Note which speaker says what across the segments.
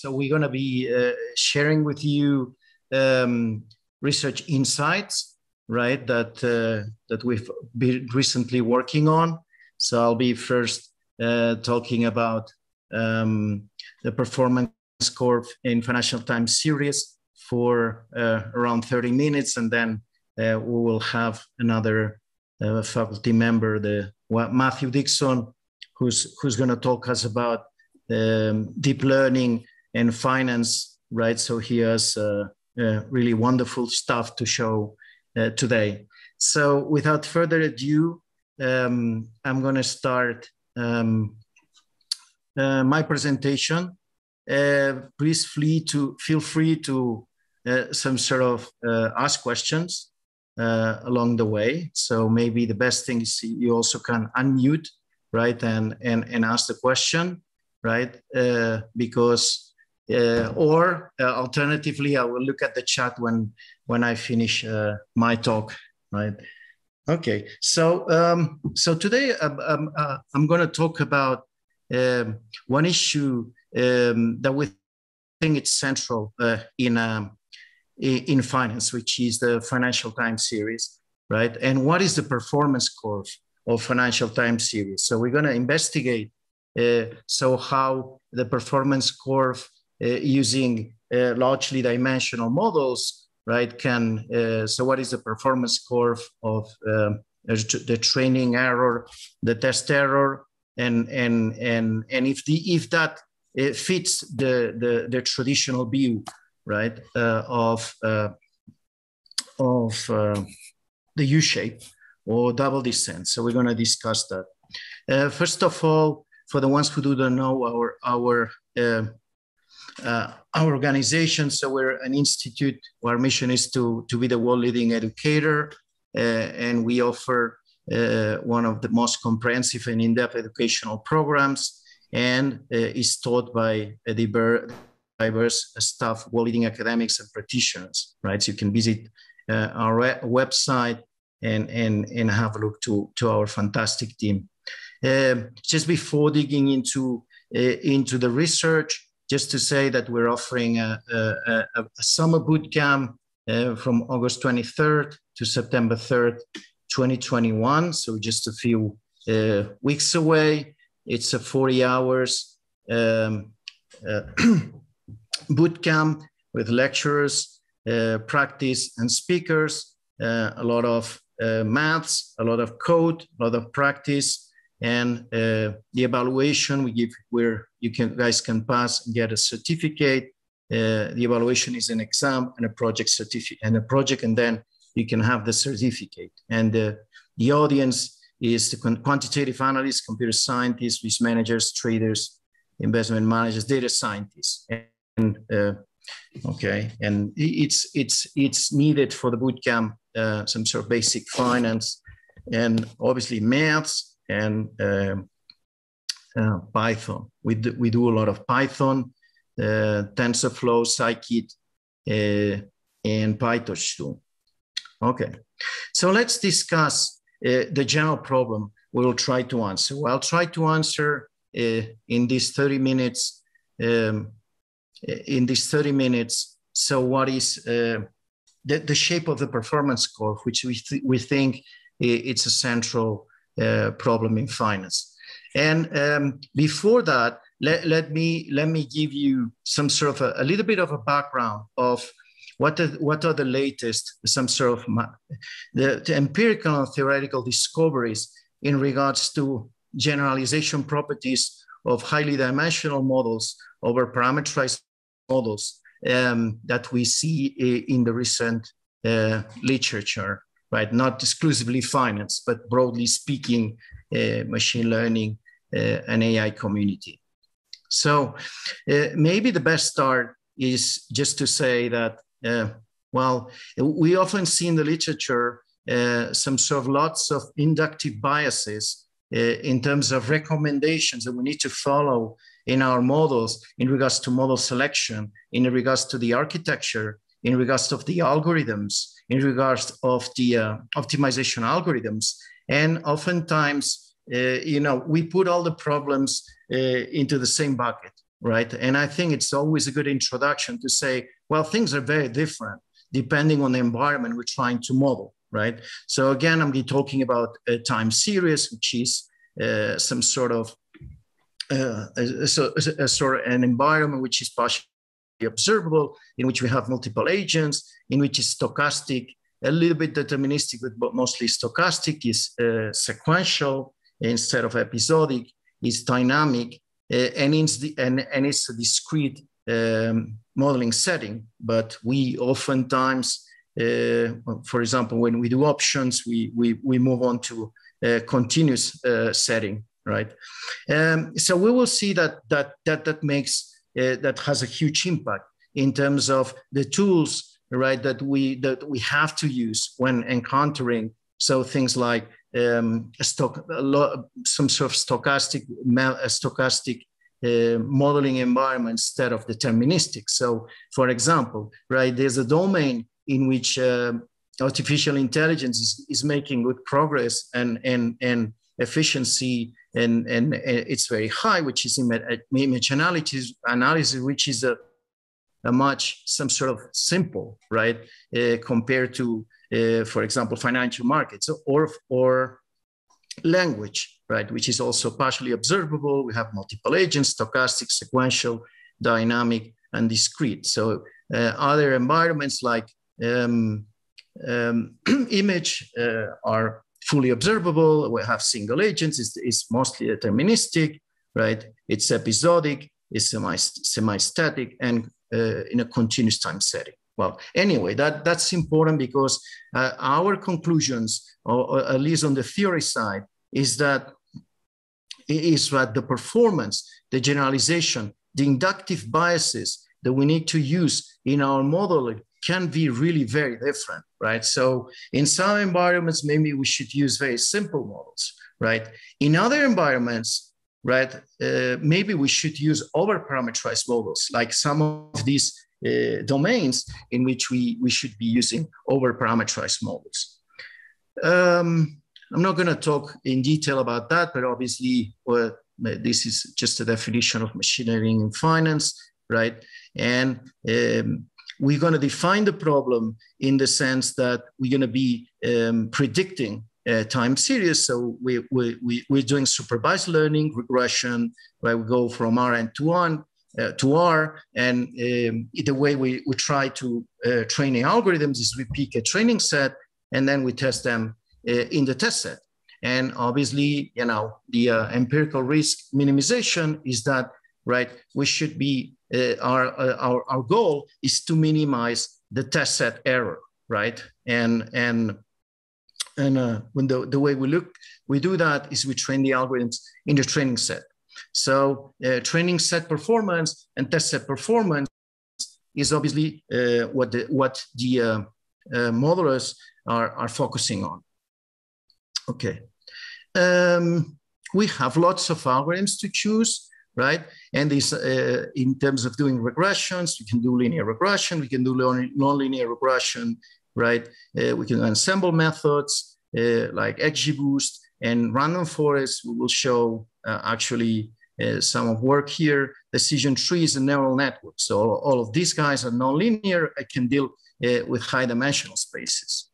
Speaker 1: So we're going to be uh, sharing with you um, research insights, right? That uh, that we've been recently working on. So I'll be first uh, talking about um, the performance curve in Financial Times series for uh, around 30 minutes, and then uh, we will have another uh, faculty member, the Matthew Dixon, who's who's going to talk us about um, deep learning and finance, right? So he has uh, uh, really wonderful stuff to show uh, today. So without further ado, um, I'm going to start um, uh, my presentation. Uh, please free to, feel free to uh, some sort of ask questions along the way. So maybe the best thing is you also can unmute, right, and, and, and ask the question right? Because uh, or uh, alternatively, I will look at the chat when when I finish uh, my talk, right? Okay, so um, so today um, um, uh, I'm going to talk about um, one issue um, that we think it's central uh, in um, in finance, which is the Financial Times series, right? And what is the performance curve of Financial Times series? So we're going to investigate uh, so how the performance curve using uh, largely dimensional models, right, can, so what is the performance curve of um, the training error, the test error, and and and and if the if that fits the, the the traditional view, right, uh, of uh, of uh, the U shape or double descent. So we're going to discuss that. first of all, for the ones who do not know our our uh, uh, our organization, so we're an institute. Our mission is to to be the world leading educator, uh, and we offer uh, one of the most comprehensive and in-depth educational programs, and uh, is taught by a diverse, staff, world leading academics and practitioners. Right, so you can visit uh, our website and and and have a look to to our fantastic team. Um, just before digging into uh, into the research, just to say that we're offering a, a, a, summer boot camp uh, from August 23rd to September 3rd, 2021. So just a few uh, weeks away. It's a 40 hours um, uh, boot camp with lecturers, uh, practice, and speakers. Uh, a lot of maths, a lot of code, a lot of practice, and uh, the evaluation we give where you can guys can pass and get a certificate. Uh, the evaluation is an exam and a project certificate and a project, and then you can have the certificate. And uh, the audience is the quantitative analysts, computer scientists, risk managers, traders, investment managers, data scientists, and uh, okay, and it's it's it's needed for the bootcamp uh, some sort of basic finance and obviously maths and uh, uh, Python. We do, we do a lot of Python, uh, TensorFlow, Scikit, and PyTorch too. Okay, so let's discuss the general problem we will try to answer. Well, I'll try to answer in these 30 minutes um, in these 30 minutes. So what is uh, the, the shape of the performance curve, which we, th we think it's a central problem in finance. And um, before that, let, let me let me give you some sort of a, a little bit of a background of what are, what are the latest some sort of the, the empirical and theoretical discoveries in regards to generalization properties of highly dimensional models over parameterized models um, that we see in the recent uh, literature right? Not exclusively finance, but broadly speaking, uh, machine learning uh, and AI community. So uh, maybe the best start is just to say that, uh, well, we often see in the literature uh, some sort of lots of inductive biases uh, in terms of recommendations that we need to follow in our models in regards to model selection, in regards to the architecture, in regards of the algorithms, in regards of the uh, optimization algorithms. And oftentimes, uh, you know, we put all the problems uh, into the same bucket, right? And I think it's always a good introduction to say, well, things are very different depending on the environment we're trying to model, right? So again, I'm talking about a time series, which is uh, some sort of uh, a, a, a, sort of an environment which is partially observable, in which we have multiple agents, in which is stochastic, a little bit deterministic, but mostly stochastic, is uh, sequential instead of episodic, is dynamic, uh, and, it's the, and, and it's a discrete um, modeling setting. But we oftentimes, uh, for example, when we do options, we, we, we move on to a continuous uh, setting, right? Um, so we will see that that that that makes that has a huge impact in terms of the tools, right? That we that we have to use when encountering so things like um, stock, some sort of stochastic, stochastic uh, modeling environment instead of deterministic. So, for example, right, there's a domain in which uh, artificial intelligence is, is making good progress and and and efficiency and and it's very high, which is image analysis, analysis, which is a a much some sort of simple, right, uh, compared to uh, for example, financial markets or, or language, right, which is also partially observable. We have multiple agents, stochastic, sequential, dynamic, and discrete. So uh, other environments like um, um, image uh, are fully observable. We have single agents. It's, it's mostly deterministic, right? It's episodic, it's semi, semi-static, and uh, in a continuous time setting. Well, anyway, that, that's important because uh, our conclusions, or, or, at least on the theory side, is that is that the performance, the generalization, the inductive biases that we need to use in our modeling can be really very different, right? So in some environments, maybe we should use very simple models, right? In other environments, right, uh, maybe we should use over-parameterized models, like some of these uh, domains in which we, we should be using over parameterized models. Um, I'm not going to talk in detail about that, but obviously, well, this is just a definition of machine learning in finance, right? And um, we're going to define the problem in the sense that we're going to be um, predicting uh, time series. So we, we, we, we're doing supervised learning, regression, where we go from Rn to 1, uh, to R. And um, the way we, we try to uh, train the algorithms is we pick a training set and then we test them uh, in the test set. And obviously, you know, the uh, empirical risk minimization is that, right, we should be, our, uh, our, our goal is to minimize the test set error, right? And, and, and uh, when the, the way we look, we do that is we train the algorithms in the training set. So uh, training set performance and test set performance is obviously uh, what the, what the uh, uh, modelers are, are focusing on. Okay. Um, we have lots of algorithms to choose, right? And this, uh, in terms of doing regressions, we can do linear regression, we can do nonlinear regression, right? Uh, we can ensemble methods like XGBoost and random forest. We will show actually uh, some of work here, decision trees and neural networks. So all of these guys are nonlinear. I can deal uh, with high dimensional spaces.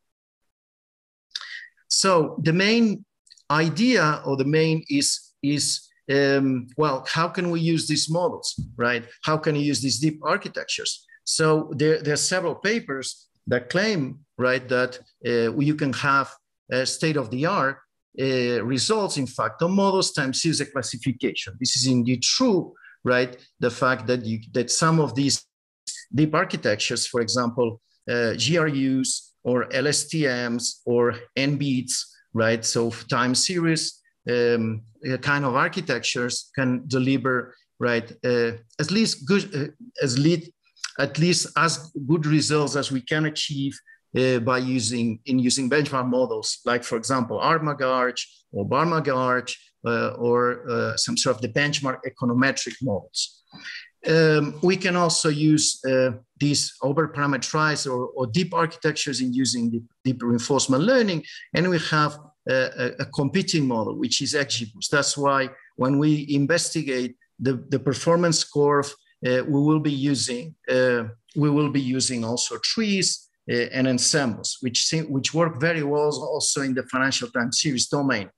Speaker 1: So the main idea or the main is, is um, well, how can we use these models, right? How can you use these deep architectures? So there, there are several papers that claim, right, that uh, you can have a state of the art uh, results in fact on models times series classification. This is indeed true, right? The fact that you, that some of these deep architectures, for example, uh, GRUs or LSTMs or N-BEATS, right? So time series um, kind of architectures can deliver, right, uh, at least good, uh, as lead, at least as good results as we can achieve uh, by using in using benchmark models, like for example, ARMA-GARCH or VARMA-GARCH uh, or uh, some sort of the benchmark econometric models. Um, we can also use uh, these over-parameterized or, or, deep architectures in using deep, deep reinforcement learning, and we have a, a, competing model, which is XGBoost. That's why when we investigate the, the performance curve, uh, we will be using uh, we will be using also trees uh, and ensembles, which seem, which work very well also in the financial time series domain.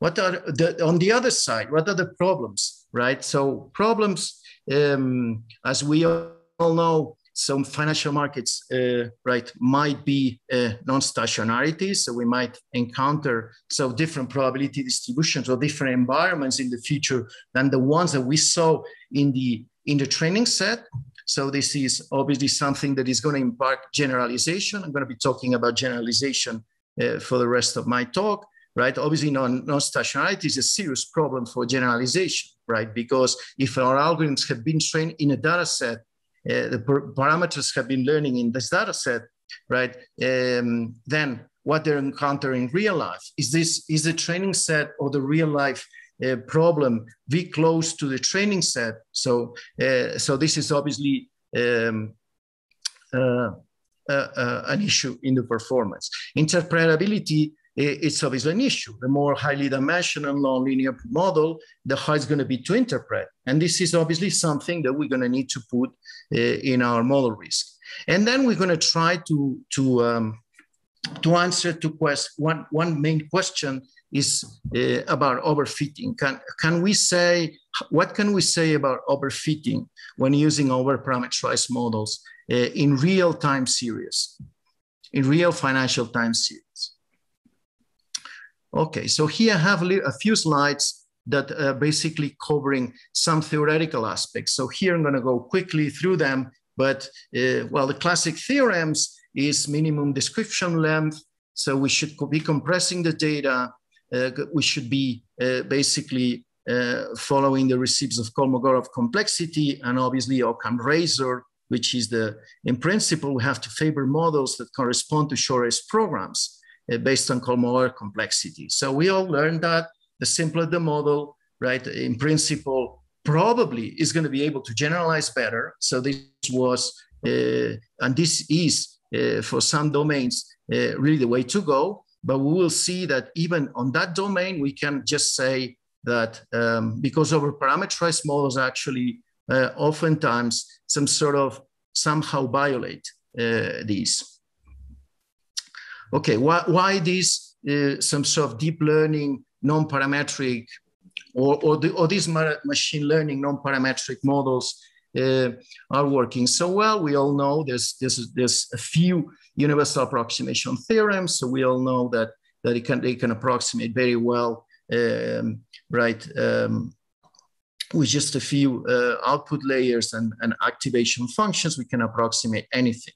Speaker 1: What are the, on the other side? What are the problems? Right. So problems, um, as we all know, some financial markets, uh, right, might be uh, non-stationarity. So we might encounter so different probability distributions or different environments in the future than the ones that we saw in the in the training set. So this is obviously something that is going to impact generalization. I'm going to be talking about generalization uh, for the rest of my talk, right? Obviously, non, non-stationarity is a serious problem for generalization, right? Because if our algorithms have been trained in a data set the parameters have been learning in this data set, right? Um, then what they're encountering in real life is this is the training set or the real life uh, problem be close to the training set. So, uh, so this is obviously um, uh, uh, uh an issue in the performance. Interpretability it's obviously an issue. The more highly dimensional nonlinear model, the harder it's going to be to interpret. And this is obviously something that we're going to need to put uh, in our model risk. And then we're going to try to, to, um, to answer to quest one, one main question is uh, about overfitting. Can, can we say, what can we say about overfitting when using overparameterized models uh, in real time series, in real financial time series? Okay, so here I have a few slides that are basically covering some theoretical aspects. So here I'm going to go quickly through them, but uh, well, the classic theorems is minimum description length. So we should be compressing the data. Uh, we should be uh, basically uh, following the recipes of Kolmogorov complexity and obviously Occam razor, which is the, in principle, we have to favor models that correspond to shortest programs. Uh, based on Kolmogorov complexity. So we all learned that the simpler the model, right, in principle, probably is going to be able to generalize better. So this was, uh, and this is uh, for some domains uh, really the way to go. But we will see that even on that domain, we can just say that um, because overparameterized models actually uh, oftentimes some sort of somehow violate uh, these. Okay, why, why these uh, some sort of deep learning non-parametric or, or, the, or these machine learning non-parametric models uh, are working so well. We all know there's, there's, there's a few universal approximation theorems. So we all know that, that it can, they can approximate very well, um, right, um, with just a few uh, output layers and, and activation functions, we can approximate anything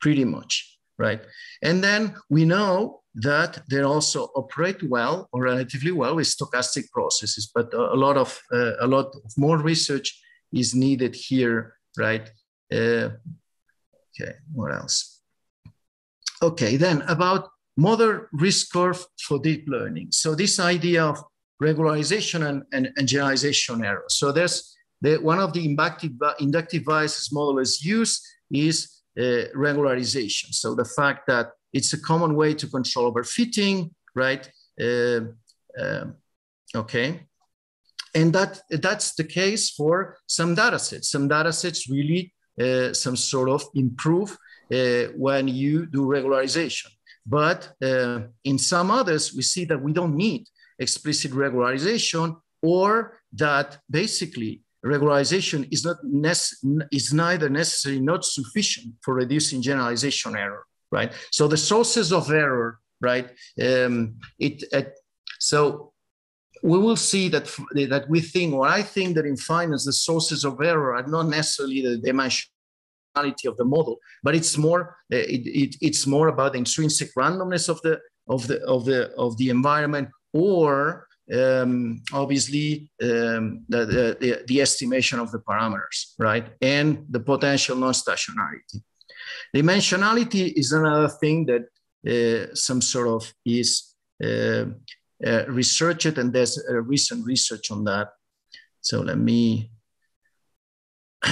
Speaker 1: pretty much right? And then we know that they also operate well or relatively well with stochastic processes, but a lot of uh, a lot of more research is needed here, right? Uh, okay, what else? Okay, then about model risk curve for deep learning. So this idea of regularization and, and, and generalization error. So there's the, one of the inductive, inductive biases model is used is regularization. So the fact that it's a common way to control overfitting, right? Uh, uh, okay. And that, that's the case for some data sets. Some data sets really uh, some sort of improve uh, when you do regularization. But uh, in some others, we see that we don't need explicit regularization or that basically regularization is not is neither necessary not sufficient for reducing generalization error right? So the sources of error right um, it uh, so we will see that that we think or i think that in finance the sources of error are not necessarily the dimensionality of the model but it's more uh, it, it, it's more about the intrinsic randomness of the of the of the of the environment or um, obviously um, the, the, the, estimation of the parameters, right? And the potential non-stationarity. Dimensionality is another thing that uh, some sort of is uh, uh, researched and there's recent research on that. So let me,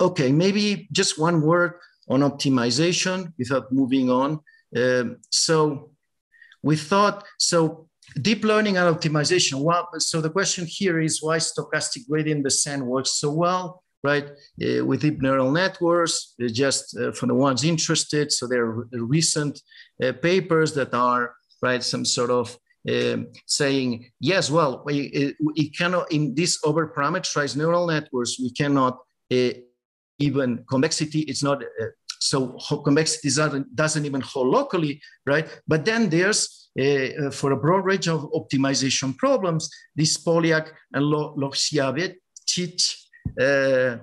Speaker 1: okay, maybe just one word on optimization without moving on. Um, so we thought, so deep learning and optimization. Well, so the question here is why stochastic gradient descent works so well, right? Uh, with deep neural networks, uh, just uh, for the ones interested. So there are recent uh, papers that are, right, some sort of um, saying, yes, well, we, it, it cannot, in these over-parameterized neural networks, we cannot uh, even convexity, it's not, uh, so convexity doesn't, even hold locally, right? But then there's, uh, uh, for a broad range of optimization problems, this Polyak and Lojasiewicz uh,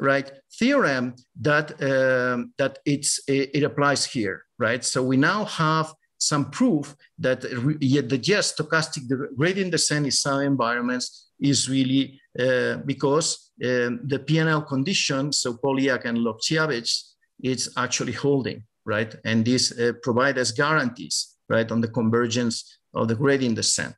Speaker 1: right theorem that um, that it's it, it applies here, right? So we now have some proof that yet the yes, stochastic gradient descent in some environments is really uh, because um, the PNL condition, so Polyak and Lojasiewicz, it's actually holding, right? And this uh, provide us guarantees, right, on the convergence of the gradient descent.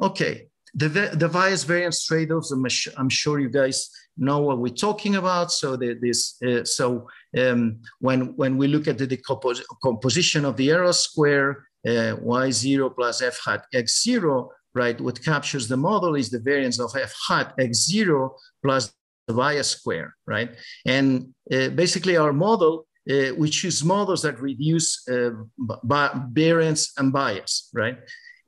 Speaker 1: Okay, the, the bias variance trade-offs, I'm sure you guys know what we're talking about. So the, this, uh, so um, when, when we look at the decompos composition of the error square, uh, y0 plus f hat x0, right, what captures the model is the variance of f hat x0 plus bias square, right? And uh, basically our model, uh, we choose models that reduce uh, variance and bias, right?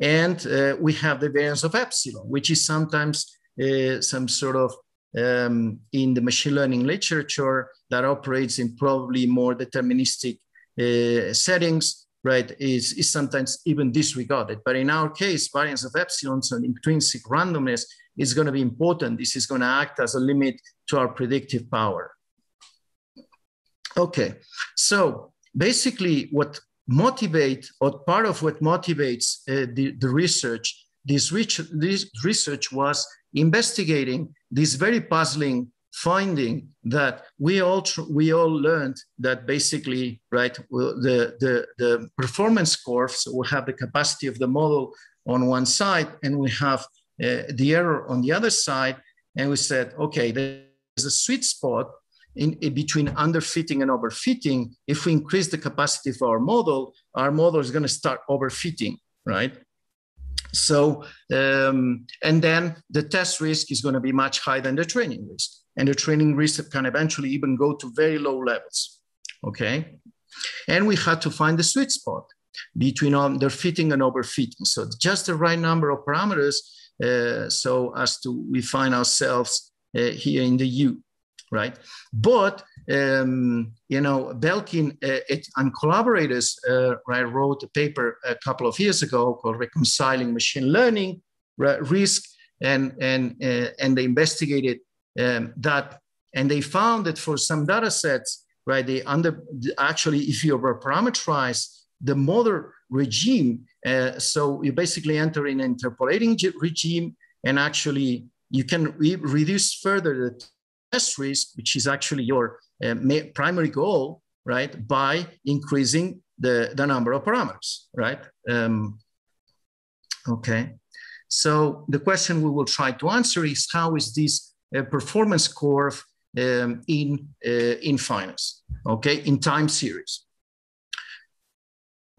Speaker 1: And uh, we have the variance of epsilon, which is sometimes uh, some sort of um, in the machine learning literature that operates in probably more deterministic uh, settings, right, is, is sometimes even disregarded. But in our case, variance of epsilon and intrinsic randomness is going to be important. This is going to act as a limit to our predictive power. Okay, so basically what motivate or part of what motivates uh, the, the research, this, rich, this research was investigating this very puzzling finding that we all we all learned that basically right the the the performance curves We have the capacity of the model on one side and we have the error on the other side and we said okay there's a sweet spot in, in, between underfitting and overfitting, if we increase the capacity of our model, our model is going to start overfitting, right? So, um, and then the test risk is going to be much higher than the training risk. And the training risk can eventually even go to very low levels, okay? And we had to find the sweet spot between underfitting and overfitting. So just the right number of parameters uh, so as to we find ourselves uh, here in the U right? But um, you know, Belkin uh, it, and collaborators uh, right, wrote a paper a couple of years ago called "Reconciling Machine Learning Risk," and and uh, and they investigated um, that, and they found that for some data sets, right, they under actually if you parameterize the model regime, uh, so you basically enter in an interpolating regime, and actually you can re reduce further the test risk, which is actually your uh, primary goal, right, by increasing the, the number of parameters, right? Um, okay. So the question we will try to answer is how is this uh, performance curve um, in, uh, in finance, okay, in time series.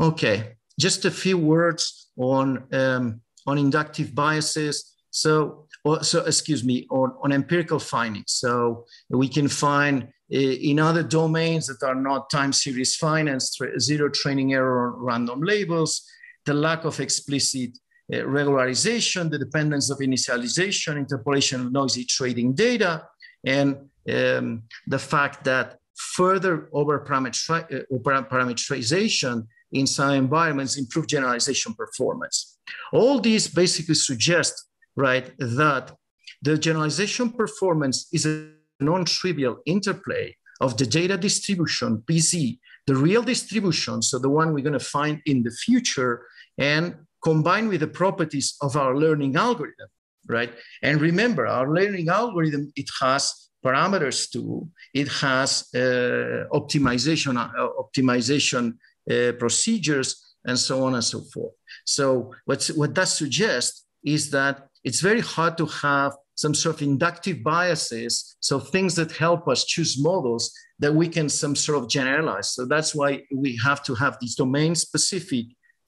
Speaker 1: Okay, just a few words on, um, on inductive biases. So or, so excuse me, on, on empirical findings. So we can find uh, in other domains that are not time series finance, zero training error random labels, the lack of explicit uh, regularization, the dependence of initialization, interpolation of noisy trading data, and um, the fact that further over parameterization in some environments improve generalization performance. All these basically suggest right, that the generalization performance is a non-trivial interplay of the data distribution, PZ, the real distribution, so the one we're going to find in the future, and combined with the properties of our learning algorithm, right? And remember, our learning algorithm, it has parameters too. It has uh, optimization, uh, optimization uh, procedures, and so on and so forth. So what's, what that suggests is that it's very hard to have some sort of inductive biases, so things that help us choose models that we can some sort of generalize. So that's why we have to have these domain specific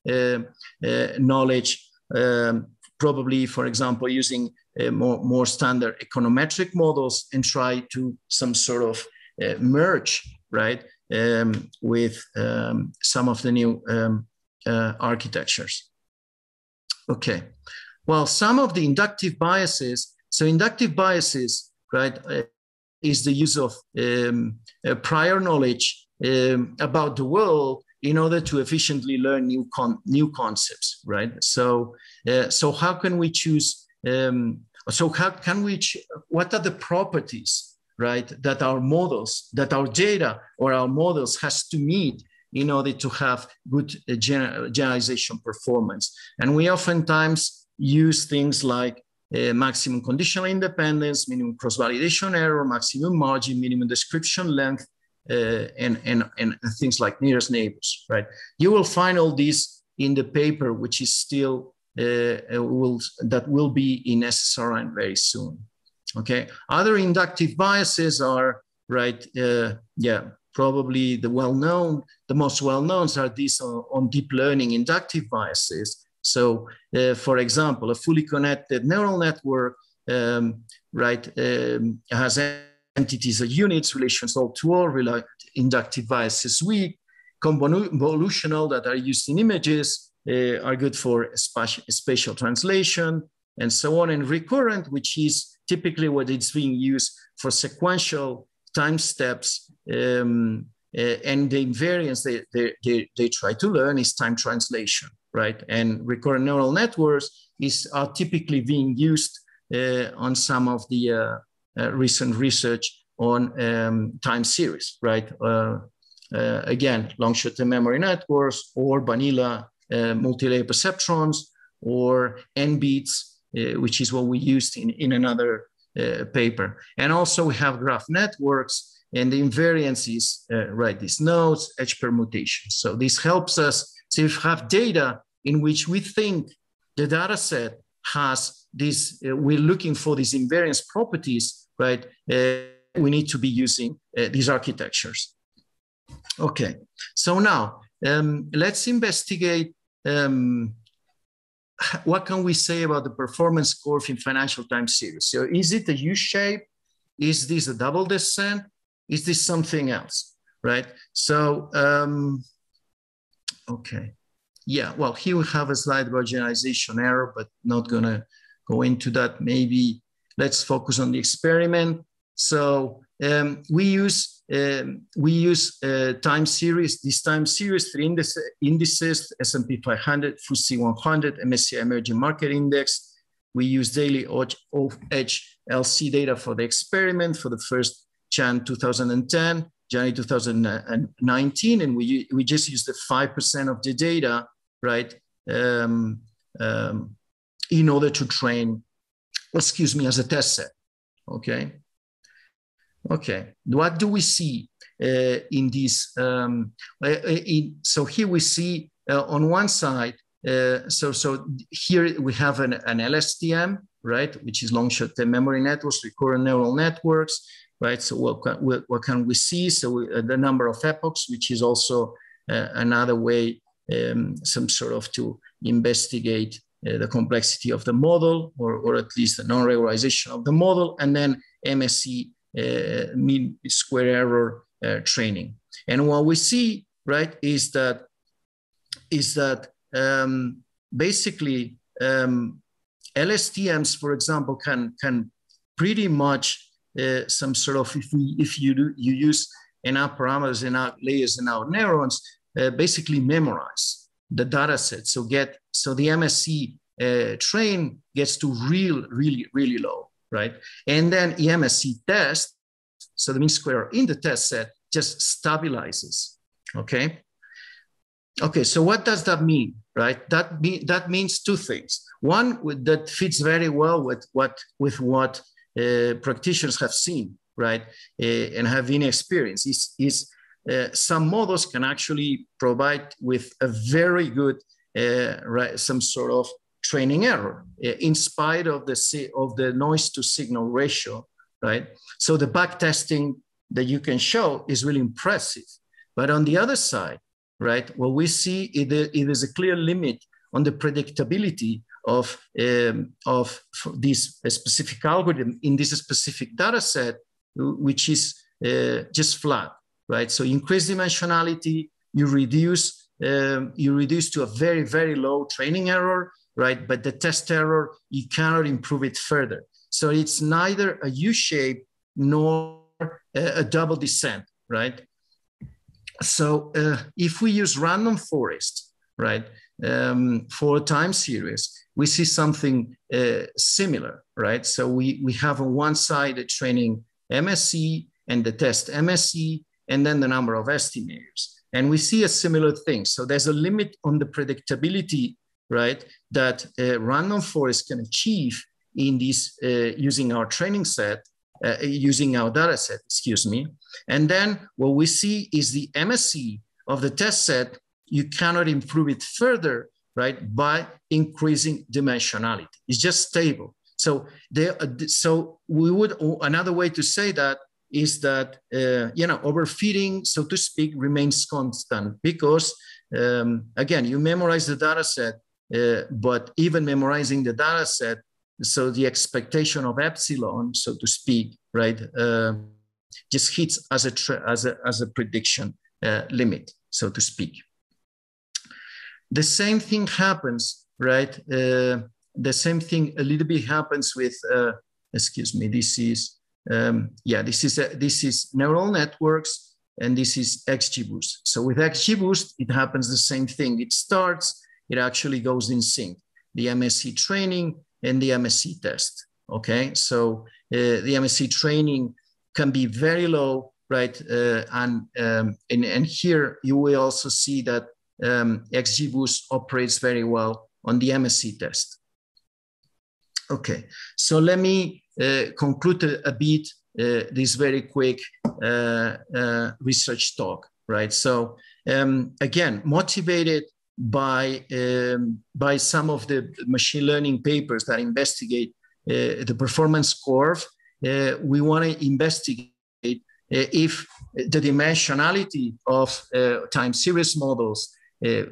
Speaker 1: uh, uh, knowledge, um, probably, for example, using uh, more, more standard econometric models and try to some sort of uh, merge, right, um, with um, some of the new um, uh, architectures. Okay, well, some of the inductive biases, so inductive biases, right, uh, is the use of um, prior knowledge um, about the world in order to efficiently learn new con new concepts, right? So, uh, so how can we choose? Um, so how can we? what are the properties, right, that our models, that our data or our models has to meet in order to have good uh, generalization performance? And we oftentimes use things like uh, maximum conditional independence, minimum cross-validation error, maximum margin, minimum description length, uh, and, and, and things like nearest neighbors, right? You will find all these in the paper, which is still uh, uh will that will be in SSRN very soon. Okay. Other inductive biases are right. Uh, yeah, probably the well-known, the most well-known are these on, on deep learning inductive biases. So, uh, for example, a fully connected neural network, um, right, um, has entities or units, relations all to all, inductive biases weak, convolutional that are used in images uh, are good for spatial, spatial translation and so on, and recurrent, which is typically what it's being used for sequential time steps. Um, uh, and the invariance they, they, they, they, try to learn is time translation, right? And recurrent neural networks is, are typically being used uh, on some of the uh, uh, recent research on um, time series, right? Uh, uh, again, long short-term memory networks or vanilla multi-layer perceptrons or N-beats, which is what we used in, in another paper. And also we have graph networks and the invariance is, uh, right, these nodes, edge permutations. So this helps us to have data in which we think the data set has this, uh, we're looking for these invariance properties right? Uh, we need to be using uh, these architectures. Okay, so now um, let's investigate um, what can we say about the performance curve in financial time series. So is it a U shape? Is this a double descent? Is this something else, right? So, um, okay. Yeah, well, here we have a slide about generalization error, but not gonna go into that. Maybe let's focus on the experiment. So um, we use um, we use uh, time series. This time series three indices, S&P 500, FTSE 100, MSCI Emerging Market Index. We use daily HLC data for the experiment for the first Jan 2010, January 2019, and we we just use the five percent of the data, right, um, um, in order to train excuse me, as a test set. Okay. Okay. What do we see uh, in this? Um, uh, in, so here we see uh, on one side. Uh, so so here we have an, an LSTM, right, which is long short-term memory networks, recurrent neural networks, right? So what can, what can we see? So we, uh, the number of epochs, which is also uh, another way, um, some sort of to investigate uh, the complexity of the model, or, or at least the non-regularization of the model, and then MSE mean square error uh, training. And what we see, right, is that is that um, basically um, LSTMs, for example, can can pretty much uh, some sort of if we if you do you use enough parameters and layers in our neurons, uh, basically memorize the data set. So get so the MSE uh, train gets to real, really, really low, right? And then EMSC test, so the mean square in the test set just stabilizes, okay? Okay, so what does that mean, right? That, mean, that means two things. One that fits very well with what, with what uh, practitioners have seen, right? Uh, and have been experienced is, is uh, some models can actually provide with a very good, uh, right, some sort of training error uh, in spite of the, of the noise to signal ratio, right? So the back testing that you can show is really impressive. But on the other side, right, what we see is it is a clear limit on the predictability of, um, of this specific algorithm in this specific data set, which is uh, just flat, right? So increase dimensionality, you reduce, um, you reduce to a very, very low training error, right? But the test error, you cannot improve it further. So it's neither a U-shape nor a, a double descent, right? So uh, if we use random forest, right, um, for a time series, we see something uh, similar, right? So we, we have a training MSE and the test MSE, and then the number of estimators. And we see a similar thing. So there's a limit on the predictability, right, that uh, random forest can achieve in this uh, using our training set, uh, using our data set, excuse me. And then what we see is the MSE of the test set, you cannot improve it further, right, by increasing dimensionality. It's just stable. So there, uh, so we would another way to say that is that uh, you know overfitting, so to speak, remains constant because um, again you memorize the data set, uh, but even memorizing the data set, so the expectation of epsilon, so to speak, right, uh, just hits as a as a as a prediction uh, limit, so to speak. The same thing happens, right? Uh, the same thing a little bit happens with, uh, excuse me, this is, um, yeah, this is, a, this is neural networks and this is XGBoost. So with XGBoost, it happens the same thing. It starts, it actually goes in sync, the MSE training and the MSE test, okay? So uh, the MSE training can be very low, right? Uh, and, um, and, and here you will also see that um, XGBoost operates very well on the MSE test. Okay, so let me uh, conclude a, a bit uh, this very quick uh, uh research talk, right? So um, again, motivated by, um, by some of the machine learning papers that investigate uh, the performance curve, uh, we want to investigate if the dimensionality of time series models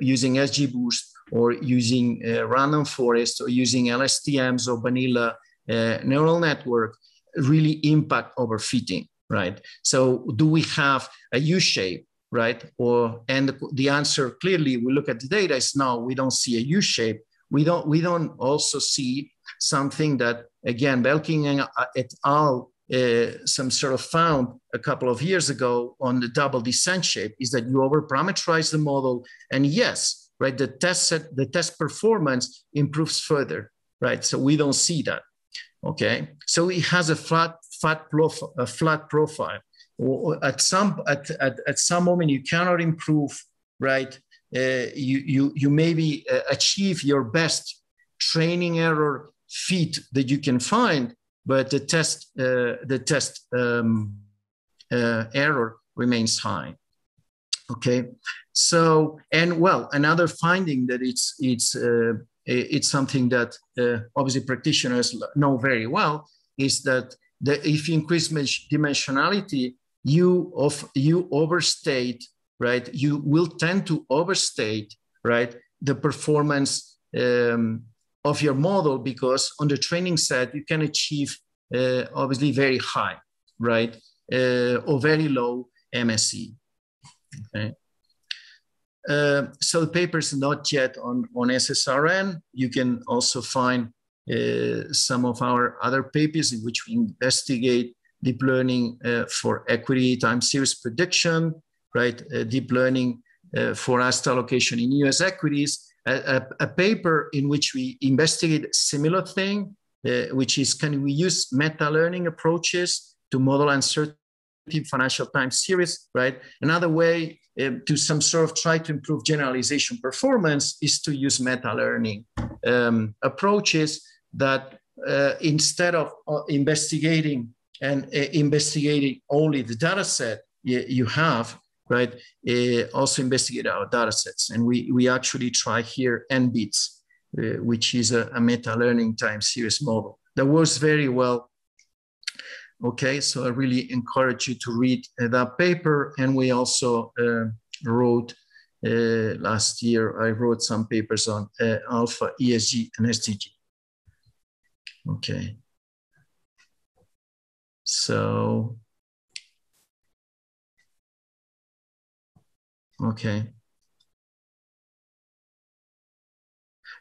Speaker 1: using XGBoost or using uh, random forest or using LSTMs or vanilla uh, neural network really impact overfitting, right? So do we have a U shape, right? Or and the, answer clearly, we look at the data is no, we don't see a U shape. We don't we don't also see something that again Belkin et al. Uh, some sort of found a couple of years ago on the double descent shape is that you overparameterize the model and yes right? The test set, the test performance improves further, right? So we don't see that, okay? So it has a flat, flat, profile, a flat profile. At some, at, at, at some moment, you cannot improve, right? Uh, you, you, you maybe uh, achieve your best training error fit that you can find, but the test, uh, the test um, uh, error remains high. Okay, so and well, another finding that it's it's uh, it's something that uh, obviously practitioners know very well is that the, if you increase dimensionality, you of you overstate right. You will tend to overstate right the performance um, of your model because on the training set you can achieve uh, obviously very high right uh, or very low MSE. Okay. Uh, so the paper is not yet on, on SSRN. You can also find uh, some of our other papers in which we investigate deep learning uh, for equity time series prediction, right? Uh, deep learning uh, for asset allocation in US equities. A, a, a, paper in which we investigate similar thing, which is can we use meta learning approaches to model uncertainty financial time series, right? Another way uh, to some sort of try to improve generalization performance is to use meta learning um, approaches that uh, instead of uh, investigating and uh, investigating only the data set you, you have, right, uh, also investigate our data sets. And we, we actually try here N-BEATS, uh, which is a, a meta learning time series model that works very well Okay, so I really encourage you to read uh, that paper. And we also uh, wrote uh, last year, I wrote some papers on uh, alpha, ESG, and SDG. Okay. So, okay.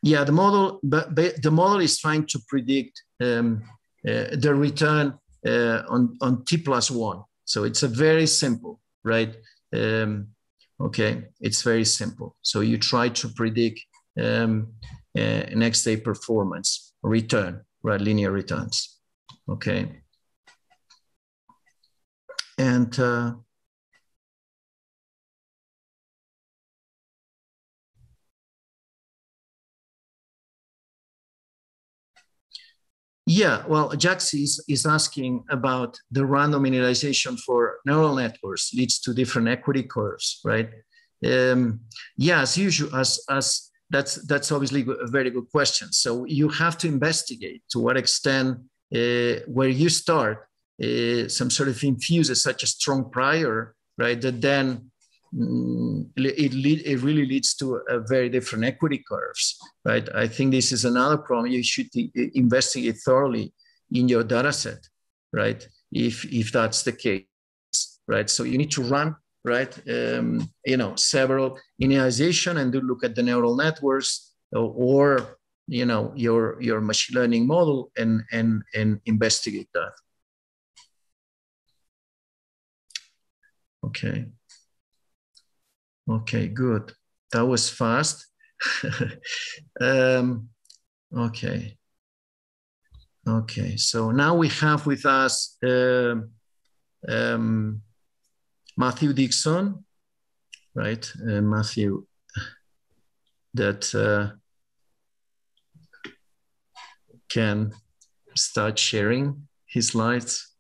Speaker 1: Yeah, the model, but, but the model is trying to predict um, uh, the return uh, on, on T plus one. So it's a very simple, right? Um, okay, it's very simple. So you try to predict um, uh, next day performance, return, right? Linear returns, okay? And uh, Yeah, well, Jax is, is asking about the random initialization for neural networks leads to different equity curves, right? Um, yeah, as usual, as, as that's, that's obviously a very good question. So you have to investigate to what extent uh, where you start, uh, some sort of infuses such a strong prior, right, that then Mm, it, lead, it really leads to a very different equity curves, right? I think this is another problem. You should investigate thoroughly in your data set, right? If, if that's the case, right? So you need to run, right? Um, you know, several initialization and do look at the neural networks or, or you know, your, your machine learning model and, and, and investigate that. Okay. Okay, good. That was fast. um, okay. Okay, so now we have with us uh, um, Matthew Dixon, right? Uh, Matthew, that uh, can start sharing his slides.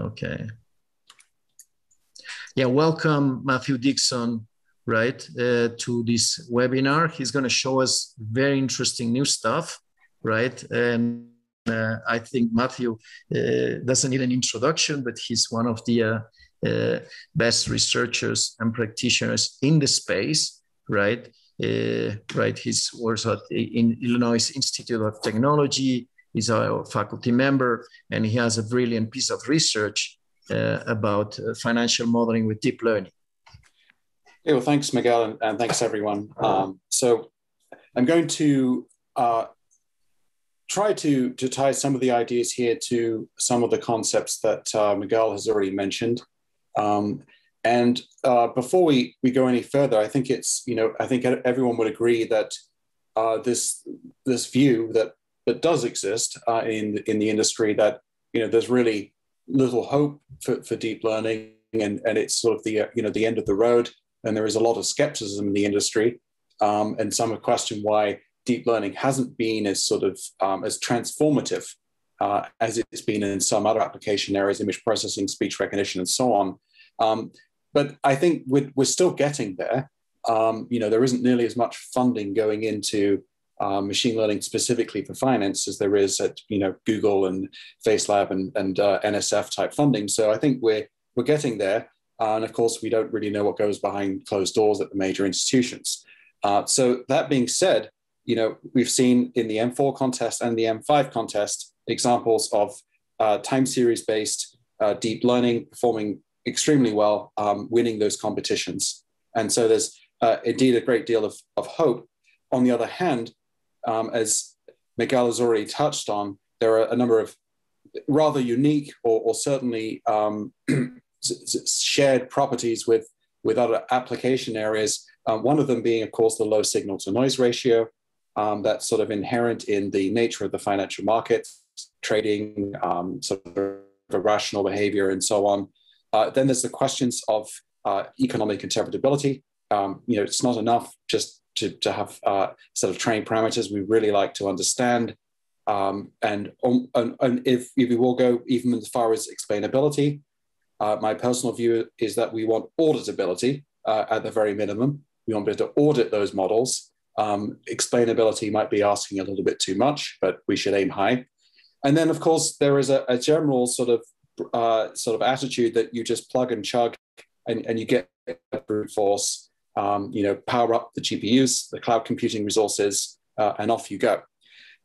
Speaker 1: Okay. Yeah, welcome Matthew Dixon, right, uh, to this webinar. He's going to show us very interesting new stuff, right? And uh, I think Matthew uh, doesn't need an introduction, but he's one of the uh, uh, best researchers and practitioners in the space, right? Uh, right, he's also at in Illinois Institute of Technology, He's a faculty member, and he has a brilliant piece of research uh, about uh, financial modeling with deep learning.
Speaker 2: Yeah, well, thanks, Miquel, and, and thanks, everyone. Um, so I'm going to uh, try to, to tie some of the ideas here to some of the concepts that uh, Miquel has already mentioned. Um, and uh, before we, we go any further, I think it's, you know, I think everyone would agree that uh, this, this view that that does exist uh, in in the industry that you know there's really little hope for, for deep learning and and it's sort of the you know the end of the road. And there is a lot of skepticism in the industry um, and some have questioned why deep learning hasn't been as sort of um, as transformative uh, as it's been in some other application areas image processing speech recognition and so on. Um, but i think we're, we're still getting there. Um, you know there isn't nearly as much funding going into uh, machine learning specifically for finance as there is at you know Google and Facebook and, and uh, NSF type funding. So I think we're we're getting there, uh, and of course we don't really know what goes behind closed doors at the major institutions. Uh, so that being said, you know we've seen in the M4 contest and the M5 contest examples of uh, time series based uh, deep learning performing extremely well, um, winning those competitions. And so there's indeed a great deal of, of hope. On the other hand, um, as Miquel has already touched on, there are a number of rather unique or, or certainly um, shared properties with, with other application areas. Um, one of them being, of course, the low signal to noise ratio. Um, that's sort of inherent in the nature of the financial markets, trading, um, sort of irrational behavior, and so on. Uh, then there's the questions of uh, economic interpretability. Um, you know, it's not enough just to, to have uh, sort of trained parameters we really like to understand. Um, and, on, and, and, if, if we will go even as far as explainability, uh, my personal view is that we want auditability uh, at the very minimum. We want to be able to audit those models. Um, explainability might be asking a little bit too much, but we should aim high. And then, of course, there is a, a general sort of uh, sort of attitude that you just plug and chug and, and you get brute force, um, you know, power up the GPUs, the cloud computing resources, uh, and off you go.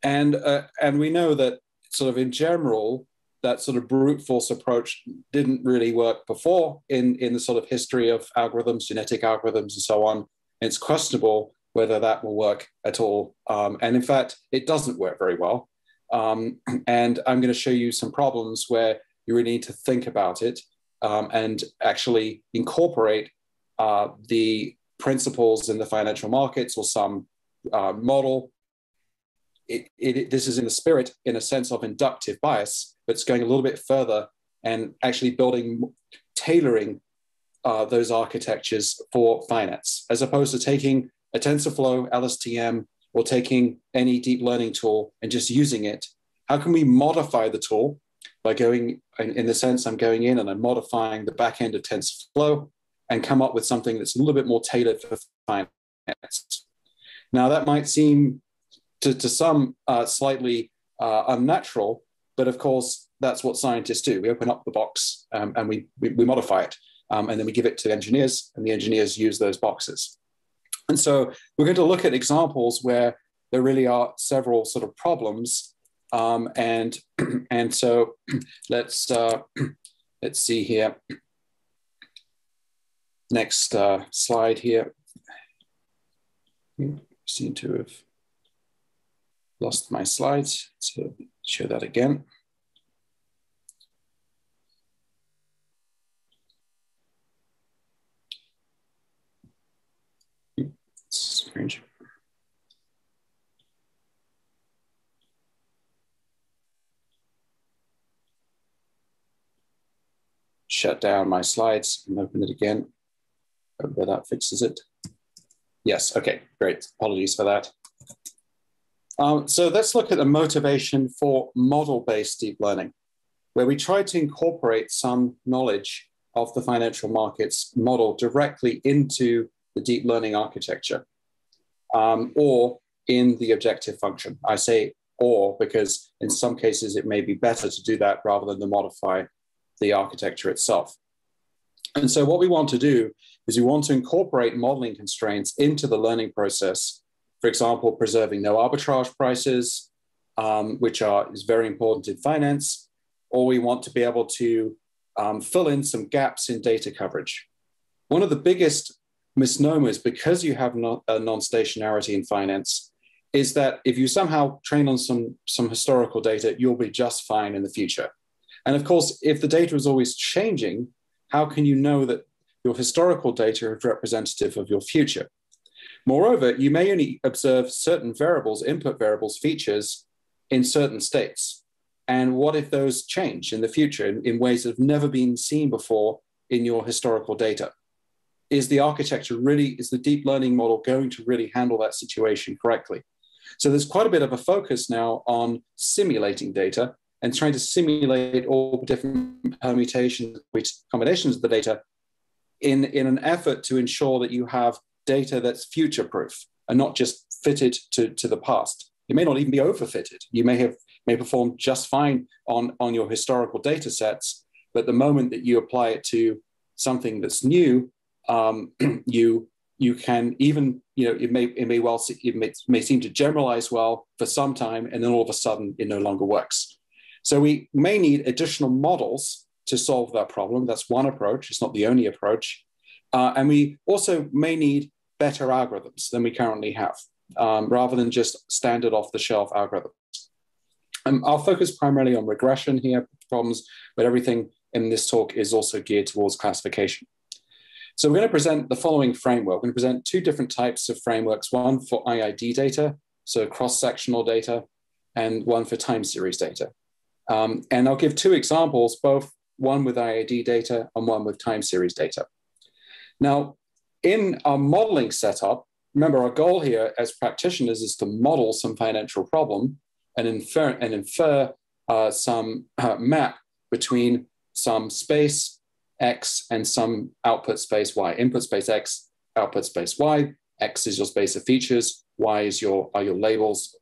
Speaker 2: And, uh, and we know that sort of in general, that sort of brute force approach didn't really work before in, in the sort of history of algorithms, genetic algorithms, and so on. It's questionable whether that will work at all. Um, and in fact, it doesn't work very well. Um, and I'm going to show you some problems where you really need to think about it um, and actually incorporate uh, the principles in the financial markets or some uh, model. It, it, this is in the spirit, in a sense of inductive bias, but it's going a little bit further and actually building, tailoring uh, those architectures for finance, as opposed to taking a TensorFlow, LSTM, or taking any deep learning tool and just using it. How can we modify the tool by going, in the sense I'm going in and I'm modifying the back end of TensorFlow and come up with something that's a little bit more tailored for finance. Now, that might seem to, to some uh, slightly uh, unnatural, but of course, that's what scientists do. We open up the box um, and we, we, we, modify it, um, and then we give it to engineers, and the engineers use those boxes. And so we're going to look at examples where there really are several sort of problems. Um, and, and so let's, uh, let's see here. Next uh, slide here. Seem to have lost my slides, so show that again. Strange. Shut down my slides and open it again. Hope that that fixes it. Yes, okay, great. Apologies for that. Um, so let's look at the motivation for model-based deep learning, where we try to incorporate some knowledge of the financial markets model directly into the deep learning architecture um, or in the objective function. I say or because in some cases it may be better to do that rather than to modify the architecture itself. And so what we want to do is we want to incorporate modeling constraints into the learning process. For example, preserving no arbitrage prices, um, which are is very important in finance, or we want to be able to um, fill in some gaps in data coverage. One of the biggest misnomers, because you have not a non-stationarity in finance, is that if you somehow train on some, some historical data, you'll be just fine in the future. And of course, if the data is always changing, how can you know that your historical data is representative of your future? Moreover, you may only observe certain variables, input variables, features in certain states. And what if those change in the future in, in ways that have never been seen before in your historical data? Is the architecture really, is the deep learning model going to really handle that situation correctly? So there's quite a bit of a focus now on simulating data and trying to simulate all different permutations, combinations of the data in, in an effort to ensure that you have data that's future proof and not just fitted to, to the past. It may not even be overfitted. You may have may perform just fine on, on your historical data sets, but the moment that you apply it to something that's new, um, you you can even you know it may it may well it may, may seem to generalize well for some time, and then all of a sudden it no longer works. So we may need additional models to solve that problem. That's one approach. It's not the only approach. Uh, and we also may need better algorithms than we currently have, um, rather than just standard off the shelf algorithms. Um, I'll focus primarily on regression here problems, but everything in this talk is also geared towards classification. So we're going to present the following framework. We're going to present two different types of frameworks, one for IID data, so cross-sectional data, and one for time series data. Um, and I'll give two examples, both one with IAD data and one with time series data. Now, in our modeling setup, remember our goal here as practitioners is to model some financial problem and infer, and infer uh, some uh, map between some space X and some output space Y. Input space X, output space Y. X is your space of features. Y is your, are your labels.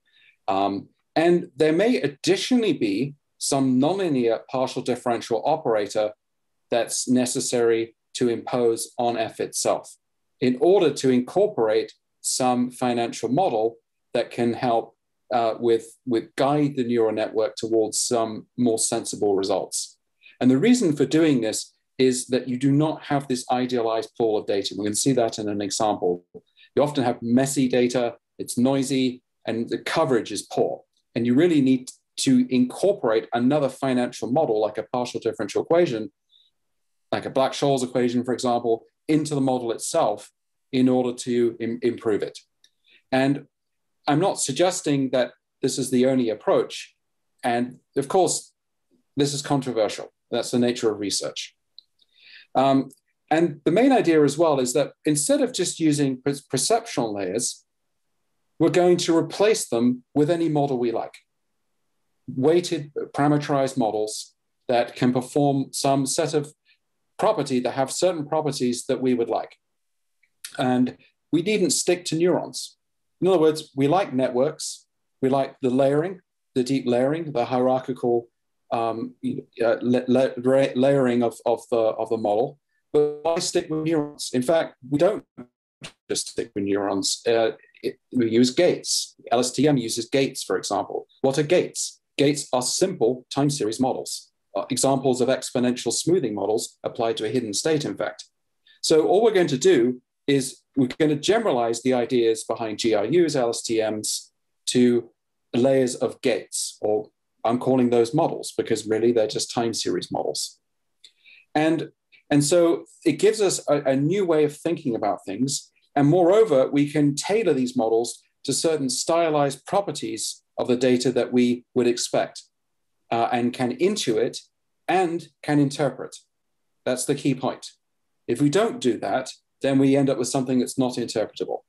Speaker 2: Um, and there may additionally be some nonlinear partial differential operator that's necessary to impose on F itself in order to incorporate some financial model that can help uh, with, with guide the neural network towards some more sensible results. And the reason for doing this is that you do not have this idealized pool of data. We can see that in an example. You often have messy data, it's noisy, and the coverage is poor. And you really need to incorporate another financial model like a partial differential equation, like a Black-Scholes equation, for example, into the model itself in order to Im improve it. And I'm not suggesting that this is the only approach. And of course, this is controversial. That's the nature of research. Um, and the main idea as well is that instead of just using per perceptual layers, we're going to replace them with any model we like. Weighted parameterized models that can perform some set of property that have certain properties that we would like. And we needn't stick to neurons. In other words, we like networks, we like the layering, the deep layering, the hierarchical um, uh, la la layering of, of, the, of the model. But why stick with neurons? In fact, we don't just stick with neurons. Uh, it, we use gates. LSTM uses gates, for example. What are gates? Gates are simple time series models, uh, examples of exponential smoothing models applied to a hidden state, in fact. So all we're going to do is we're going to generalize the ideas behind GRUs, LSTMs to layers of gates, or I'm calling those models because really they're just time series models. And, and so it gives us a, a new way of thinking about things. And moreover, we can tailor these models to certain stylized properties of the data that we would expect uh, and can intuit and can interpret. That's the key point. If we don't do that, then we end up with something that's not interpretable.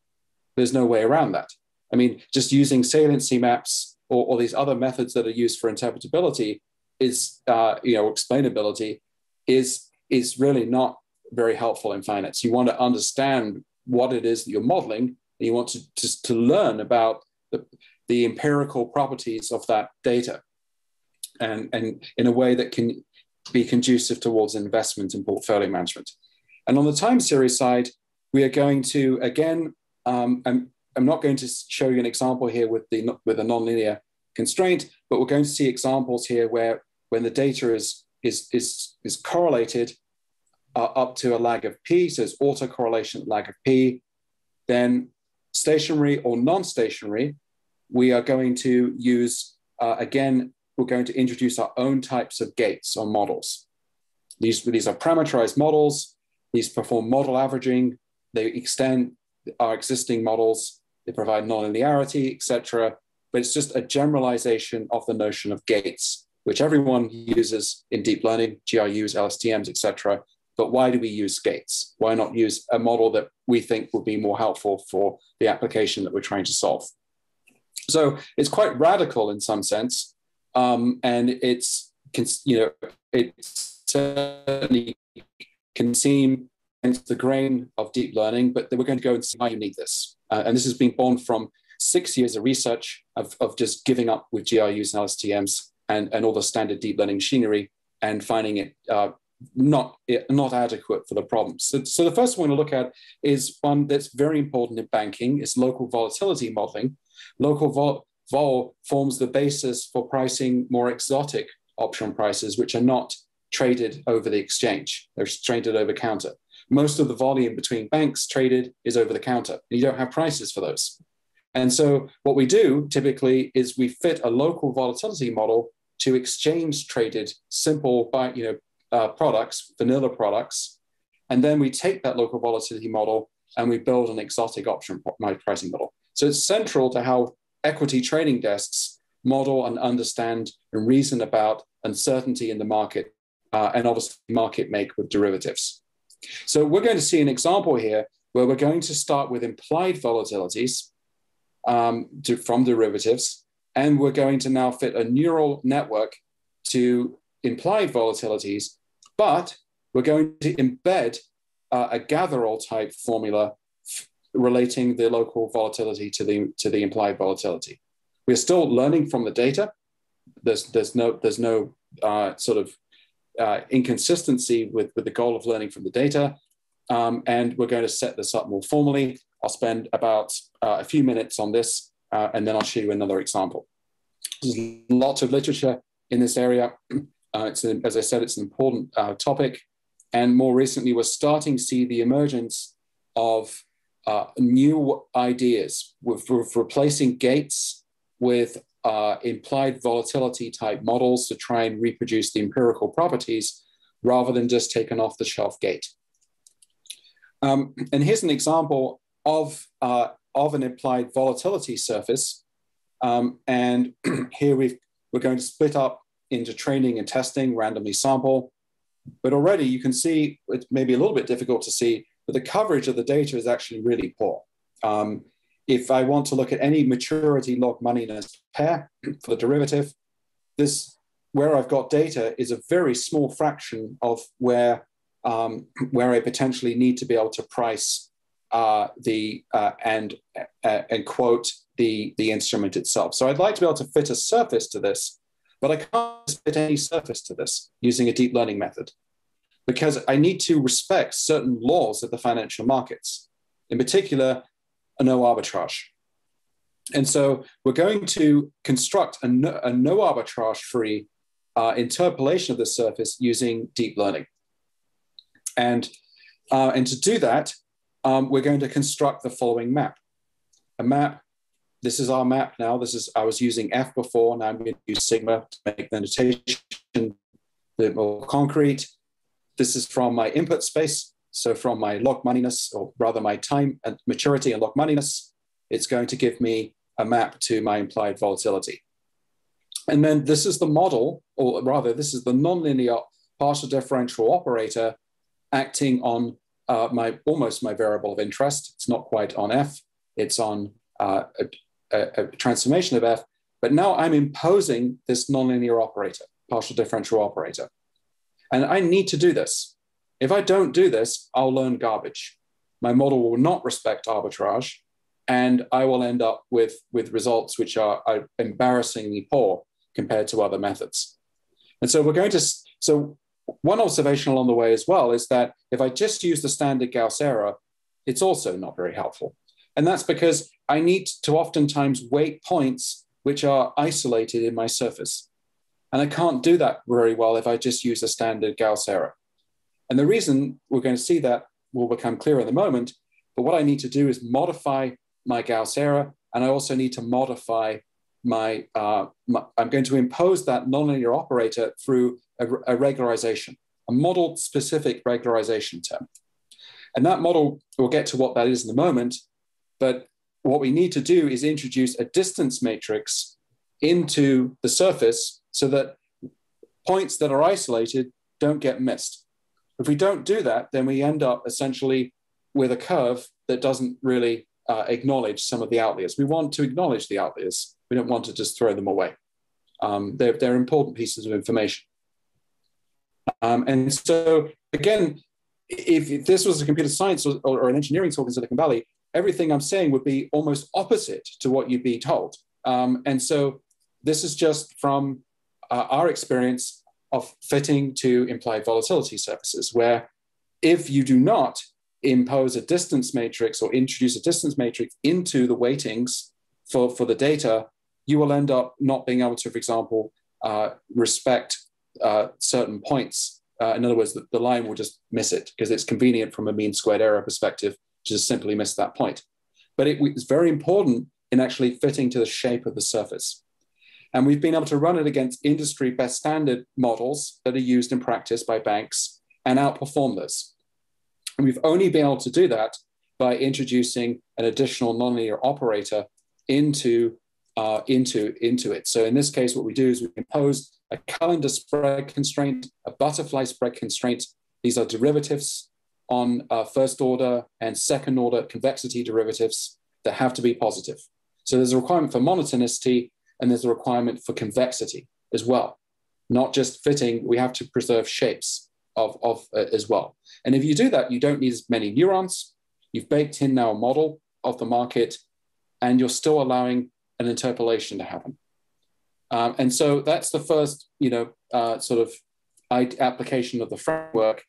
Speaker 2: There's no way around that. I mean, just using saliency maps or, or these other methods that are used for interpretability is, uh, you know, explainability is, is really not very helpful in finance. You want to understand what it is that you're modeling, and you want to, to, to learn about the, the empirical properties of that data and, and in a way that can be conducive towards investment and portfolio management. And on the time series side, we are going to, again, um, I'm, I'm not going to show you an example here with, the, with a nonlinear constraint, but we're going to see examples here where when the data is, is, is, is correlated uh, up to a lag of p, so it's autocorrelation lag of p, then stationary or non-stationary, we are going to use, uh, again, we're going to introduce our own types of gates or models. These, these are parameterized models. These perform model averaging. They extend our existing models. They provide nonlinearity, etc. But it's just a generalization of the notion of gates, which everyone uses in deep learning, GRUs, LSTMs, etc. But why do we use gates? Why not use a model that we think would be more helpful for the application that we're trying to solve? So it's quite radical in some sense, um, and it's you know it certainly can seem against the grain of deep learning, but we're going to go and see why you need this. Uh, and this has been born from six years of research of, of just giving up with GRUs and LSTMs and, and all the standard deep learning machinery and finding it uh, not, not adequate for the problem. So, so the first one we're going to look at is one that's very important in banking, is local volatility modeling. Local vol, vol forms the basis for pricing more exotic option prices, which are not traded over the exchange. They're traded over counter. Most of the volume between banks traded is over the counter. And you don't have prices for those. And so what we do typically is we fit a local volatility model to exchange traded simple you know, uh, products, vanilla products. And then we take that local volatility model and we build an exotic option pricing model. So it's central to how equity trading desks model and understand and reason about uncertainty in the market uh, and obviously market make with derivatives. So we're going to see an example here where we're going to start with implied volatilities um, to, from derivatives, and we're going to now fit a neural network to implied volatilities, but we're going to embed uh, a Gatheral type formula relating the local volatility to the, to the implied volatility. We're still learning from the data, there's there's no there's no uh, sort of uh, inconsistency with with the goal of learning from the data. Um, and we're going to set this up more formally. I'll spend about uh, a few minutes on this, uh, and then I'll show you another example. There's lots of literature in this area. Uh, it's as I said, it's an important uh, topic. And more recently, we're starting to see the emergence of uh, new ideas with, with, replacing gates with uh, implied volatility type models to try and reproduce the empirical properties rather than just take an off the shelf gate. Um, and here's an example of, uh, of an implied volatility surface. Um, and here we we're going to split up into training and testing, randomly sample. But already you can see, it may be a little bit difficult to see, but the coverage of the data is actually really poor. Um, if I want to look at any maturity log moneyness pair for the derivative, this where I've got data is a very small fraction of where um, where I potentially need to be able to price uh, the uh, and uh, and quote the the instrument itself. So I'd like to be able to fit a surface to this but I can't fit any surface to this using a deep learning method because I need to respect certain laws of the financial markets, in particular, a no arbitrage. And so we're going to construct a no, a no arbitrage free uh, interpolation of the surface using deep learning. And, uh, and to do that, um, we're going to construct the following map. A map this is our map now. This is, I was using F before, now I'm going to use Sigma to make the notation a bit more concrete. This is from my input space. So from my log moneyness, or rather my time and maturity and log moneyness, it's going to give me a map to my implied volatility. And then this is the model, or rather, this is the nonlinear partial differential operator acting on uh, my almost my variable of interest. It's not quite on F, it's on uh, a, transformation of f, but now I'm imposing this nonlinear operator, partial differential operator. And I need to do this. If I don't do this, I'll learn garbage. My model will not respect arbitrage, and I will end up with, with results which are, are embarrassingly poor compared to other methods. And so we're going to, so one observation along the way as well is that if I just use the standard Gauss error, it's also not very helpful. And that's because I need to oftentimes weight points which are isolated in my surface. And I can't do that very well if I just use a standard Gauss error. And the reason we're going to see that will become clear in a moment. But what I need to do is modify my Gauss error, and I also need to modify my, uh, my I'm going to impose that nonlinear operator through a, a regularization, a model specific regularization term. And that model, we'll get to what that is in a moment, but what we need to do is introduce a distance matrix into the surface so that points that are isolated don't get missed. If we don't do that, then we end up essentially with a curve that doesn't really uh, acknowledge some of the outliers. We want to acknowledge the outliers. We don't want to just throw them away. Um, they're, they're important pieces of information. Um, and so, again, if, this was a computer science or, or, an engineering talk in Silicon Valley, everything I'm saying would be almost opposite to what you'd be told. Um, and so this is just from uh, our experience of fitting to implied volatility surfaces, where if you do not impose a distance matrix or introduce a distance matrix into the weightings for, for the data, you will end up not being able to, for example, uh, respect uh, certain points. Uh, in other words, the, the line will just miss it because it's convenient from a mean squared error perspective just simply missed that point. But it was very important in actually fitting to the shape of the surface. And we've been able to run it against industry best standard models that are used in practice by banks and outperform this. And we've only been able to do that by introducing an additional nonlinear operator into, uh, into, into it. So in this case, what we do is we impose a calendar spread constraint, a butterfly spread constraint. These are derivatives on uh, first order and second order convexity derivatives that have to be positive. So there's a requirement for monotonicity and there's a requirement for convexity as well. Not just fitting, we have to preserve shapes of, of uh, as well. And if you do that, you don't need as many neurons. You've baked in now a model of the market and you're still allowing an interpolation to happen. Um, and so that's the first, you know, uh, sort of application of the framework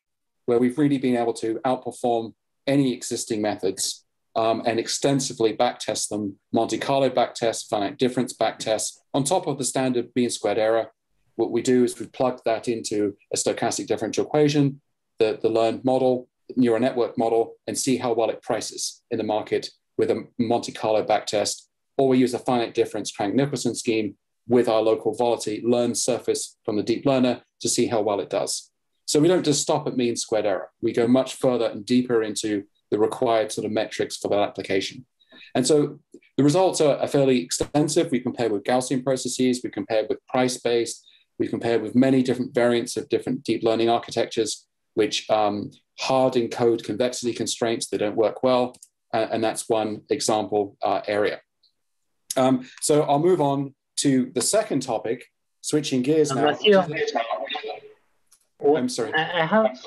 Speaker 2: where we've really been able to outperform any existing methods um, and extensively backtest them, Monte Carlo backtest, finite difference backtest, on top of the standard mean squared error. What we do is we plug that into a stochastic differential equation, the, the learned model, neural network model, and see how well it prices in the market with a Monte Carlo backtest. Or we use a finite difference Crank-Nicolson scheme with our local Volatile learned surface from the deep learner to see how well it does. So we don't just stop at mean squared error. We go much further and deeper into the required sort of metrics for that application. And so the results are, are fairly extensive. We compare with Gaussian processes, we compare with price-based, we compare with many different variants of different deep learning architectures, which um, hard encode convexity constraints that don't work well. Uh, and that's one example uh, area. Um, so I'll move on to the second topic, switching gears now.
Speaker 3: Matthew,
Speaker 2: I'm sorry.
Speaker 3: I have,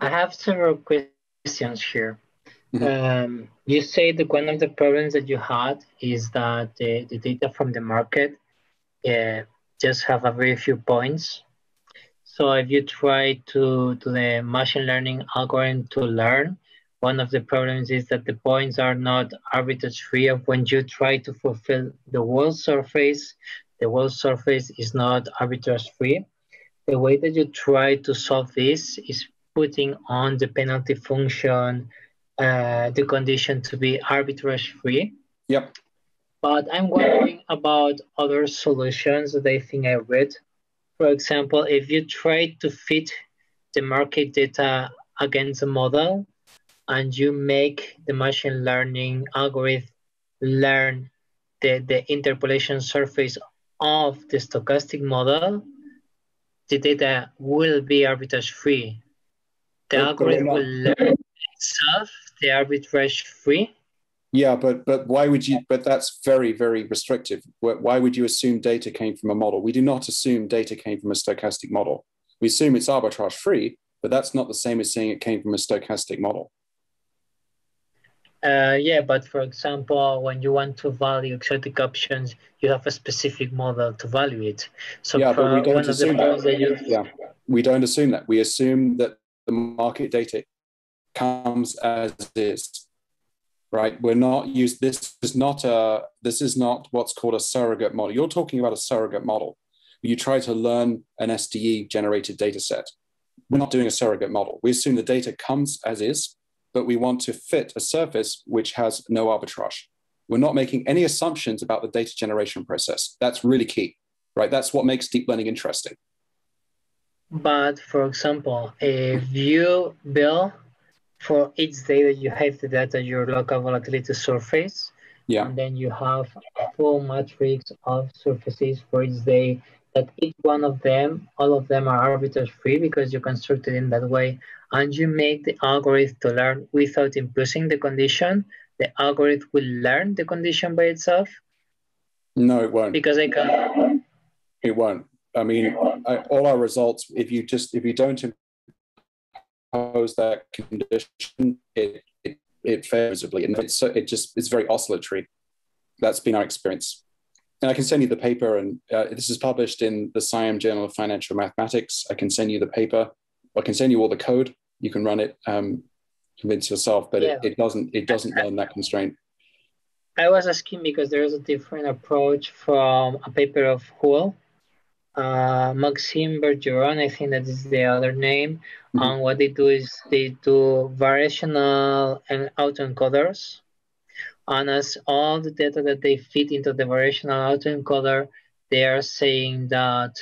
Speaker 3: I have several questions here. Mm-hmm. Um, you say that one of the problems that you had is that the, the data from the market uh, just have a very few points. So if you try to to the machine learning algorithm to learn, one of the problems is that the points are not arbitrage free of when you try to fulfill the whole surface, the whole surface is not arbitrage free. The way that you try to solve this is putting on the penalty function uh, the condition to be arbitrage free.
Speaker 2: Yep.
Speaker 3: But I'm wondering about other solutions that I think I read. For example, if you try to fit the market data against a model and you make the machine learning algorithm learn the, the interpolation surface of the stochastic model, the data will be arbitrage free. The algorithm will learn itself the arbitrage free?
Speaker 2: Yeah, but but why would you? But that's very very restrictive. Why would you assume data came from a model? We do not assume data came from a stochastic model. We assume it's arbitrage free, but that's not the same as saying it came from a stochastic model.
Speaker 3: Uh, yeah, but for example, when you want to value exotic options, you have a specific model to value it.
Speaker 2: So yeah, but we don't assume that. that you... Yeah, we don't assume that. We assume that the market data comes as is right we're not used this is not a this is not what's called a surrogate model you're talking about a surrogate model you try to learn an SDE generated data set we're not doing a surrogate model we assume the data comes as is but we want to fit a surface which has no arbitrage. We're not making any assumptions about the data generation process. That's really key right? That's what makes deep learning interesting.
Speaker 3: But for example if you build for each data you have the data your local volatility surface
Speaker 2: yeah.
Speaker 3: and then you have a full matrix of surfaces for each day that each one of them all of them are arbitrage free because you constructed in that way and you make the algorithm to learn without imposing the condition the algorithm will learn the condition by itself
Speaker 2: no it won't
Speaker 3: because i can
Speaker 2: it won't i mean I, all our results if you just if you don't impose that condition, it, it, it fails visibly. And it's, so, it just, it's very oscillatory. That's been our experience. And I can send you the paper, and uh, this is published in the SIAM Journal of Financial Mathematics. I can send you the paper. I can send you all the code. You can run it, um, convince yourself, but yeah. it, it doesn't it doesn't learn that constraint.
Speaker 3: I was asking because there is a different approach from a paper of Hull uh, Maxime Bergeron, I think that is the other name. Mm-hmm. And what they do is they do variational and autoencoders. And as all the data that they feed into the variational autoencoder, they are saying that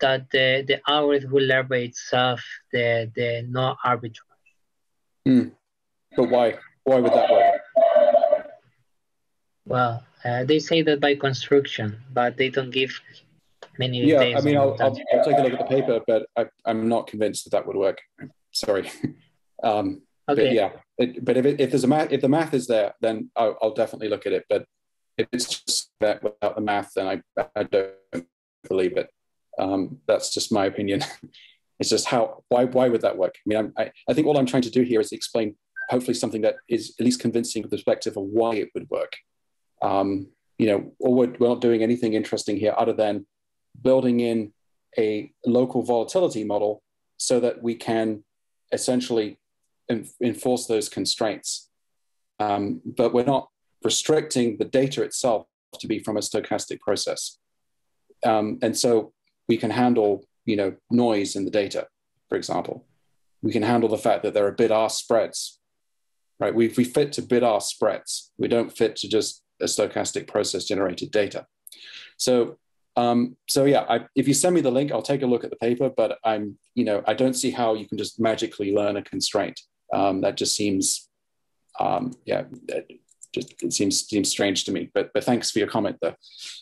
Speaker 3: that the, the algorithm will learn by itself the, the no arbitrage.
Speaker 2: Mm. But why? Why would that work?
Speaker 3: Well, uh, they say that by construction, but they don't give many
Speaker 2: yeah i mean I'll, I'll, I'll, take a look at the paper but I, am not convinced that that would work sorry um okay. but yeah it, but if, it, if there's a math if the math is there then I'll, I'll, definitely look at it but if it's just that without the math then i, I don't believe it um that's just my opinion it's just how why why would that work i mean I, I think all i'm trying to do here is explain hopefully something that is at least convincing perspective of why it would work um you know, or we're, we're not doing anything interesting here other than building in a local volatility model so that we can essentially enforce those constraints. Um, but we're not restricting the data itself to be from a stochastic process. Um, and so we can handle, you know, noise in the data, for example. We can handle the fact that there are bid-ask spreads, right? We, we fit to bid-ask spreads. We don't fit to just a stochastic process generated data. So, um, so yeah, I, if you send me the link, I'll take a look at the paper, but I'm, you know, I don't see how you can just magically learn a constraint. Um, that just seems, um, yeah, just it seems seems strange to me. But but thanks for your comment though.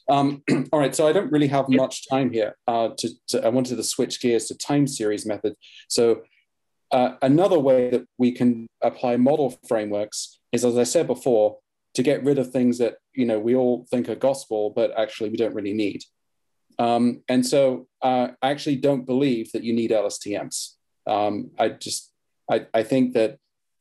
Speaker 2: Um, all right, so I don't really have much time here. Uh, to, to, I wanted to switch gears to time series method. So uh, another way that we can apply model frameworks is, as I said before, to get rid of things that you know we all think are gospel, but actually we don't really need. Um, and so uh, I actually don't believe that you need LSTMs. Um, I just I, I think that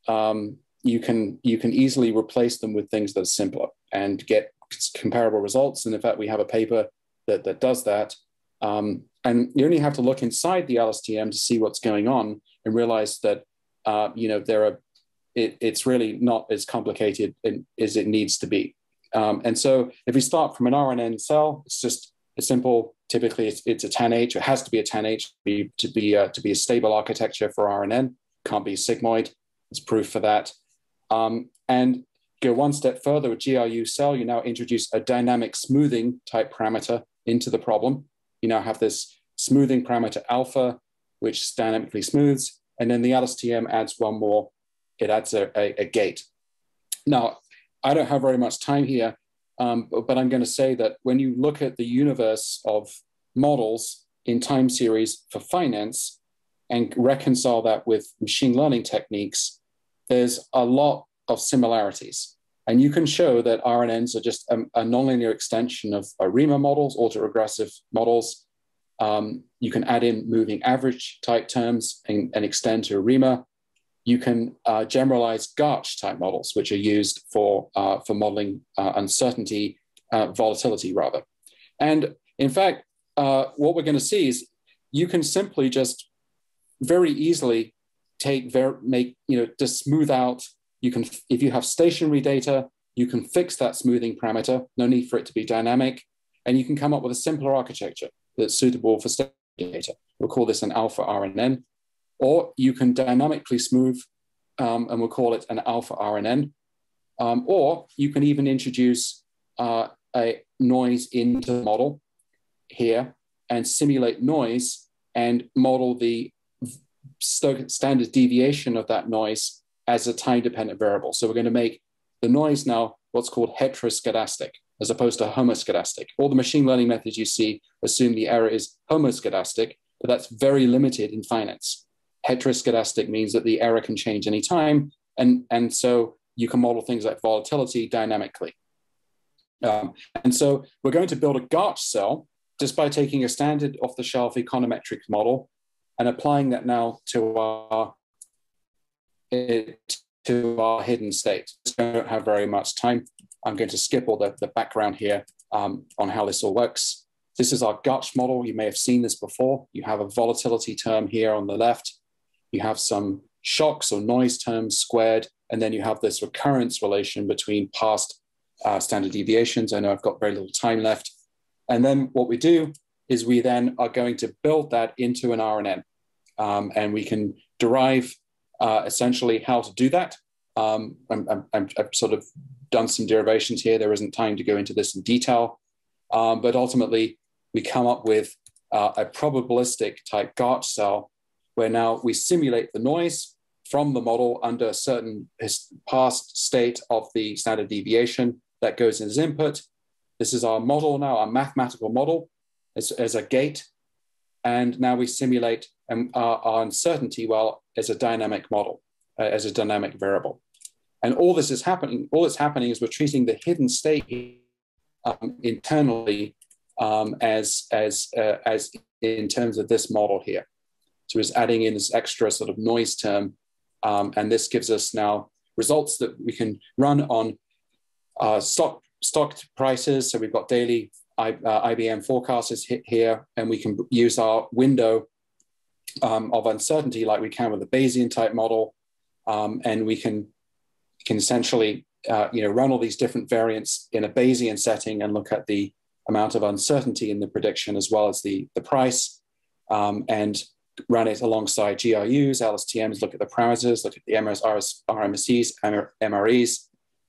Speaker 2: um, you can you can easily replace them with things that are simpler and get comparable results. And in fact, we have a paper that that does that. Um, and you only have to look inside the LSTM to see what's going on and realize that uh, you know there are it, it's really not as complicated as it needs to be. Um, and so if we start from an RNN cell, it's just a simple. Typically, it's, it's a TANH. It has to be a TANH to be to be, uh, to be a stable architecture for RNN. Can't be sigmoid. There's proof for that. Um, and go one step further with GRU cell, you now introduce a dynamic smoothing type parameter into the problem. You now have this smoothing parameter alpha, which dynamically smooths. And then the LSTM adds one more, it adds a, a, a gate. Now, I don't have very much time here, um, but I'm going to say that when you look at the universe of models in time series for finance and reconcile that with machine learning techniques, there's a lot of similarities. And you can show that RNNs are just a, a nonlinear extension of ARIMA models, autoregressive models. Um, you can add in moving average type terms and, and extend to ARIMA. You can uh, generalize Garch type models, which are used for, uh, for modeling uh, uncertainty, uh, volatility rather. And in fact, uh, what we're going to see is you can simply just very easily take ver- make you know to smooth out. You can if you have stationary data you can fix that smoothing parameter. No need for it to be dynamic. And you can come up with a simpler architecture that's suitable for stationary data. We'll call this an alpha rnn or you can dynamically smooth um, and we'll call it an alpha rnn um, or you can even introduce uh, a noise into the model here and simulate noise and model the standard deviation of that noise as a time dependent variable. So we're going to make the noise now what's called heteroscedastic as opposed to homoscedastic. All the machine learning methods you see assume the error is homoscedastic, but that's very limited in finance. Heteroscedastic means that the error can change any time. And, and so you can model things like volatility dynamically. Um, and so we're going to build a Garch cell just by taking a standard off the shelf econometric model and applying that now to our to our hidden state. I don't have very much time. I'm going to skip all the, the background here um, on how this all works. This is our Garch model. You may have seen this before. You have a volatility term here on the left. You have some shocks or noise terms squared, and then you have this recurrence relation between past uh, standard deviations. I know I've got very little time left. And then what we do is we then are going to build that into an RNN um, and we can derive uh, essentially how to do that. Um, I'm, i have sort of done some derivations here. There isn't time to go into this in detail, um, but ultimately we come up with uh, a probabilistic type Garch cell where now we simulate the noise from the model under a certain past state of the standard deviation that goes in as input. This is our model now, our mathematical model as, as a gate. And now we simulate and our, our uncertainty well as a dynamic model, uh, as a dynamic variable. And all this is happening, all that's happening is we're treating the hidden state um, internally um, as, as, uh, as in terms of this model here. So it's adding in this extra sort of noise term. Um, and this gives us now results that we can run on uh, stock, stock prices. So we've got daily IBM forecasters here, and we can use our window um, of uncertainty like we can with a Bayesian type model, um, and we can can essentially uh, you know run all these different variants in a Bayesian setting and look at the amount of uncertainty in the prediction as well as the the price, um, and run it alongside GRUs, LSTMs, look at the parameters, look at the MS, RS, RMSEs, MREs.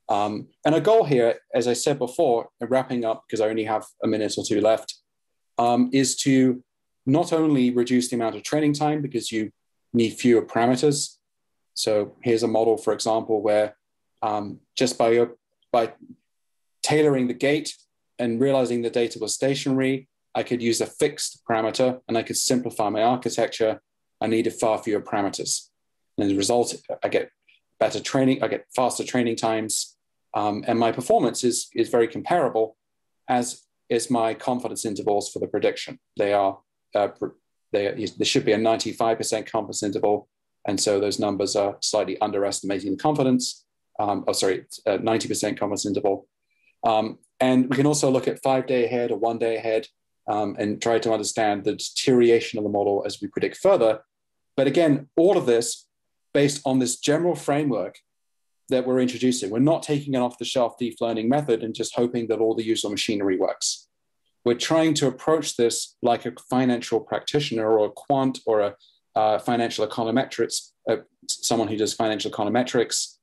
Speaker 2: Um, and a goal here, as I said before, wrapping up because I only have a minute or two left, um, is to not only reduce the amount of training time because you need fewer parameters. So here's a model, for example, where um, just by, by tailoring the gate and realizing the data was stationary, I could use a fixed parameter and I could simplify my architecture. I needed far fewer parameters. And as a result, I get better training, I get faster training times, um, and my performance is, is very comparable, as is my confidence intervals for the prediction. They are, uh, they, there should be a 95% confidence interval, and so those numbers are slightly underestimating the confidence. Um, oh, sorry, 90% uh, confidence interval. Um, and we can also look at five day ahead or one day ahead um, and try to understand the deterioration of the model as we predict further. But again, all of this based on this general framework that we're introducing. We're not taking an off the shelf deep learning method and just hoping that all the usual machinery works. We're trying to approach this like a financial practitioner or a quant or a uh, financial econometrics, uh, someone who does financial econometrics,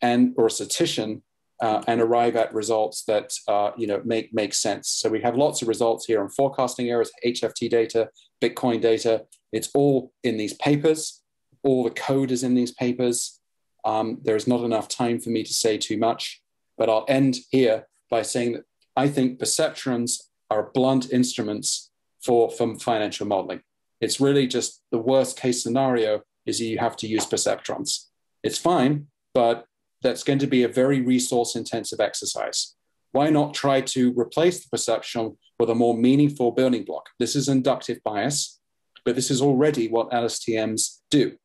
Speaker 2: and or a statistician uh, and arrive at results that uh, you know make make sense. So we have lots of results here on forecasting errors, HFT data, Bitcoin data. It's all in these papers. All the code is in these papers. Um, there is not enough time for me to say too much, but I'll end here by saying that I think perceptrons are blunt instruments for, for financial modeling. It's really just the worst case scenario is you have to use perceptrons. It's fine, but that's going to be a very resource intensive exercise. Why not try to replace the perceptron with a more meaningful building block? This is inductive bias, but this is already what LSTMs do.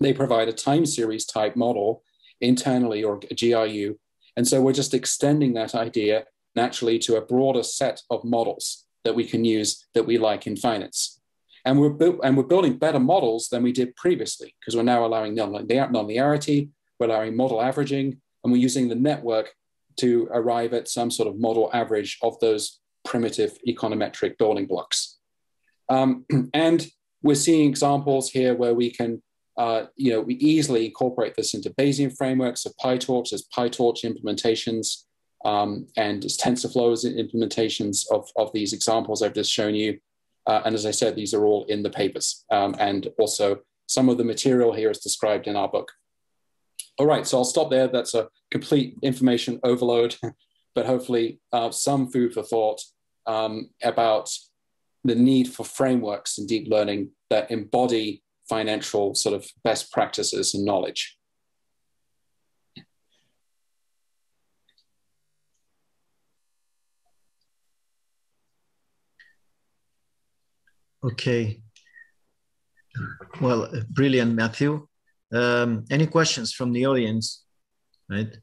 Speaker 2: They provide a time series type model internally or a GRU. And so we're just extending that idea naturally to a broader set of models that we can use that we like in finance. And we're, bu- and we're building better models than we did previously because we're now allowing non-linearity, we're allowing model averaging, and we're using the network to arrive at some sort of model average of those primitive econometric building blocks. Um, and we're seeing examples here where we can, uh, you know, we easily incorporate this into Bayesian frameworks of PyTorch, as PyTorch implementations, um, and as TensorFlow implementations of, of these examples I've just shown you. Uh, and as I said, these are all in the papers. Um, and also some of the material here is described in our book. All right, so I'll stop there. That's a complete information overload, but hopefully uh, some food for thought um, about the need for frameworks in deep learning that embody financial sort of best practices and knowledge.
Speaker 1: Okay. Well, brilliant, Matthew. Um, any questions from the audience? Right?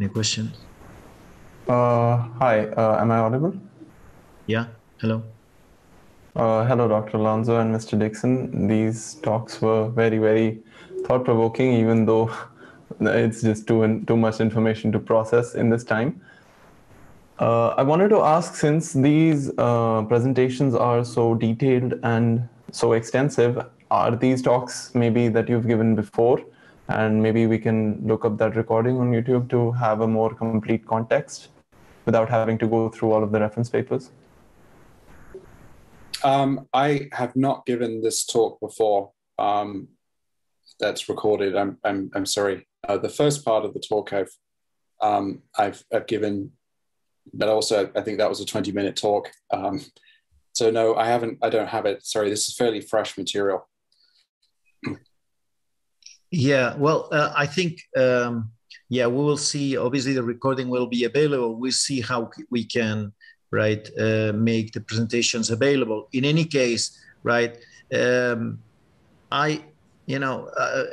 Speaker 1: Any questions?
Speaker 4: Uh, hi, uh, am I audible?
Speaker 1: Yeah, hello.
Speaker 4: Uh, hello, Dr. Alonso and Mr. Dixon. These talks were very, very thought provoking, even though it's just too, too much information to process in this time. Uh, I wanted to ask since these uh, presentations are so detailed and so extensive, are these talks maybe that you've given before? And maybe we can look up that recording on youtube to have a more complete context without having to go through all of the reference papers?
Speaker 2: Um, i have not given this talk before um, that's recorded. I'm, I'm, I'm sorry. Uh, the first part of the talk i've um, I've, I've given but also i think that was a 20 minute talk um, so no i haven't i don't have it sorry this is fairly fresh material
Speaker 1: yeah, well, uh, I think, um, yeah, we will see. Obviously, the recording will be available. We'll see how we can, right, uh, make the presentations available. In any case, right, um, I, you know, uh,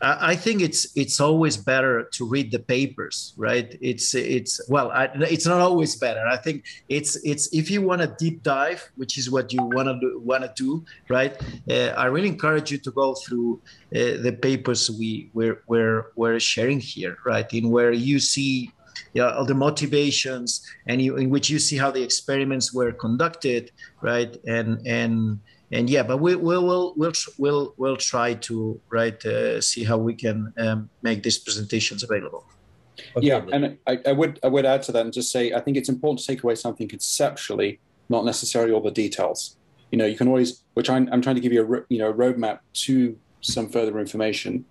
Speaker 1: I think it's it's always better to read the papers, right? It's it's well, I, it's not always better. I think it's it's if you want a deep dive, which is what you want to do, want to do, right? Uh, I really encourage you to go through uh, the papers we we're, we're we're sharing here, right? In where you see you know, all the motivations and you, in which you see how the experiments were conducted, right? And and and yeah, but we will we'll we'll we'll we'll try to right uh, see how we can um, make these presentations available.
Speaker 2: Okay. Yeah, and I, I, would I would add to that and just say I think it's important to take away something conceptually, not necessarily all the details. You know, you can always, which I'm, I'm trying to give you a you know a roadmap to some further information,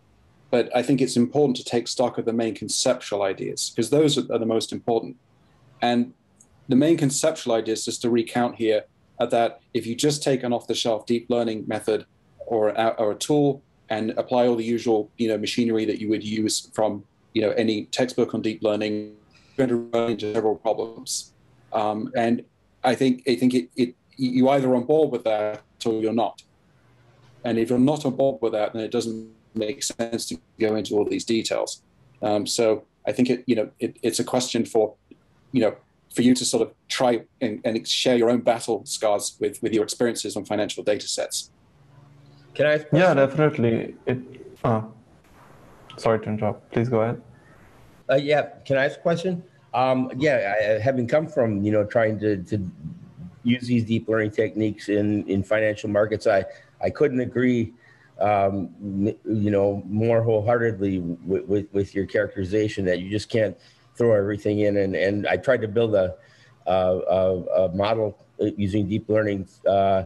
Speaker 2: but I think it's important to take stock of the main conceptual ideas because those are, are the most important. And the main conceptual ideas, just to recount here, that if you just take an off-the-shelf deep learning method or, a, or a tool and apply all the usual you know machinery that you would use from you know any textbook on deep learning, you're going to run into several problems. Um, and I think I think it, it you either on board with that or you're not. And if you're not on board with that, then it doesn't make sense to go into all these details. Um, so I think it you know it, it's a question for you know for you to sort of try and, and, share your own battle scars with, with your experiences on financial data sets.
Speaker 4: Can I? yeah, definitely. It. Uh, sorry to interrupt. Please go ahead.
Speaker 5: Uh, yeah, can I ask a question? Um, yeah, I, having come from you know trying to, to use these deep learning techniques in, in financial markets, I, I couldn't agree um, you know more wholeheartedly with, with, with your characterization that you just can't throw everything in. And, and I tried to build a, a, a model using deep learning uh,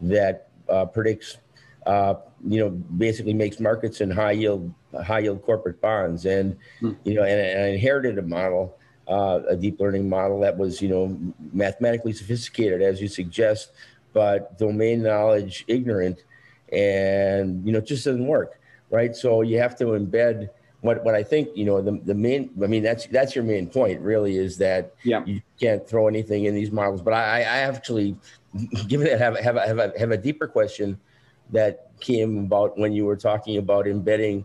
Speaker 5: that uh, predicts, uh, you know, basically makes markets in high yield, high yield corporate bonds. And, hmm. you know, and, and, I inherited a model, uh, a deep learning model that was, you know, mathematically sophisticated, as you suggest, but domain knowledge ignorant. And, you know, it just doesn't work, right? So you have to embed what what I think you know the the main I mean that's that's your main point really is that yeah. you can't throw anything in these models. But I, I actually, given that have have have a, have a deeper question that came about when you were talking about embedding,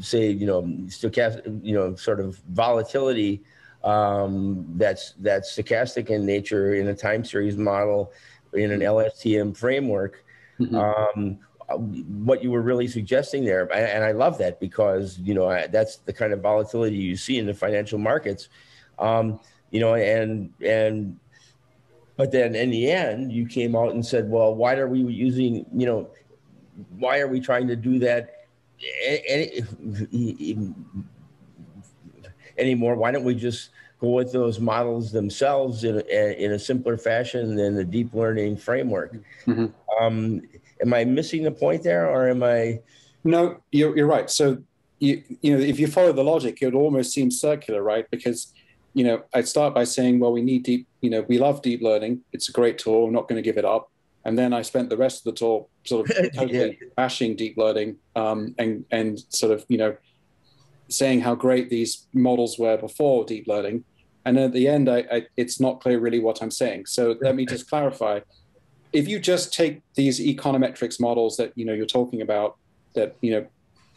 Speaker 5: say you know stochastic you know sort of volatility um, that's that's stochastic in nature in a time series model in an LSTM framework. Mm-hmm. Um, what you were really suggesting there, and I love that because you know that's the kind of volatility you see in the financial markets, um, you know, and and but then in the end, you came out and said, well, why are we using, you know, why are we trying to do that anymore? Why don't we just go with those models themselves in a, in a simpler fashion than the deep learning framework? Mm-hmm. Um, am I missing the point there, or am I?
Speaker 2: No, you're you're right. So you you know if you follow the logic, it almost seems circular, right? Because you know I'd start by saying, well, we need deep. You know, we love deep learning. It's a great tool. I'm not going to give it up. And then I spent the rest of the talk sort of totally yeah. bashing deep learning um, and and sort of you know saying how great these models were before deep learning. And at the end, I, I, it's not clear really what I'm saying. So let me just clarify if you just take these econometrics models that you know you're talking about that you know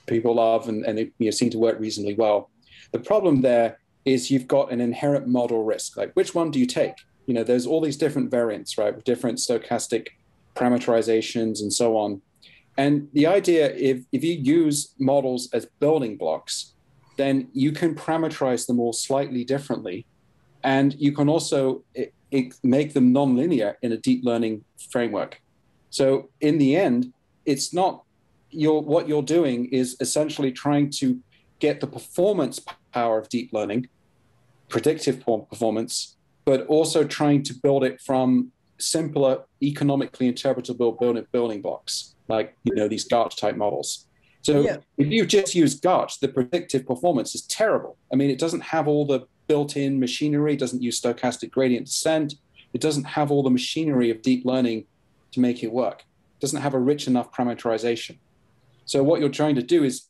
Speaker 2: people love and, and they you know, seem to work reasonably well the problem there is you've got an inherent model risk. Like which one do you take? You know there's all these different variants right? With different stochastic parameterizations and so on. And the idea if, if you use models as building blocks then you can parameterize them all slightly differently. And you can also make them nonlinear in a deep learning framework. So in the end, it's not you're, what you're doing is essentially trying to get the performance power of deep learning, predictive performance, but also trying to build it from simpler, economically interpretable building, blocks, like you know these GARCH type models. So yeah. if you just use GARCH, the predictive performance is terrible. I mean, it doesn't have all the built-in machinery, doesn't use stochastic gradient descent, it doesn't have all the machinery of deep learning to make it work. It doesn't have a rich enough parameterization. So what you're trying to do is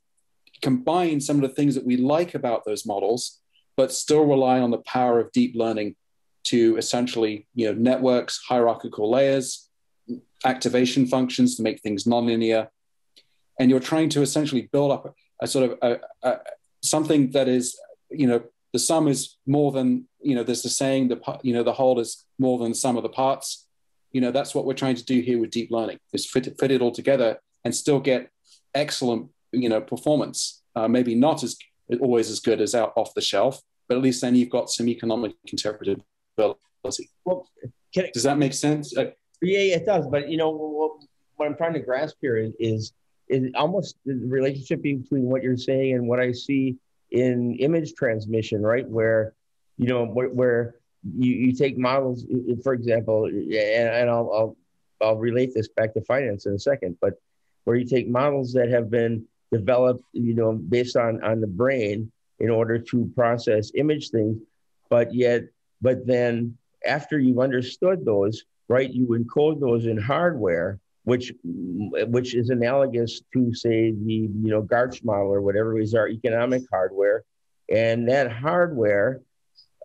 Speaker 2: combine some of the things that we like about those models, but still rely on the power of deep learning to essentially, you know, networks, hierarchical layers, activation functions to make things nonlinear. And you're trying to essentially build up a sort of a, a, something that is, you know, the sum is more than, you know, there's the saying, the, you know, the whole is more than the sum of the parts. You know, that's what we're trying to do here with deep learning is fit, fit it all together and still get excellent, you know, performance. Uh, maybe not as always as good as out off the shelf, but at least then you've got some economic interpretability. Well, does that make sense? Uh,
Speaker 5: yeah, it does. But you know what, what I'm trying to grasp here is, is is almost the relationship between what you're saying and what I see in image transmission, right? Where you know where, where you, you take models, for example, and, and I'll, I'll I'll relate this back to finance in a second, but where you take models that have been developed, you know, based on on the brain in order to process image things, but yet, but then after you've understood those, right, you encode those in hardware, which which is analogous to say the you know Garch model or whatever is our economic hardware, and that hardware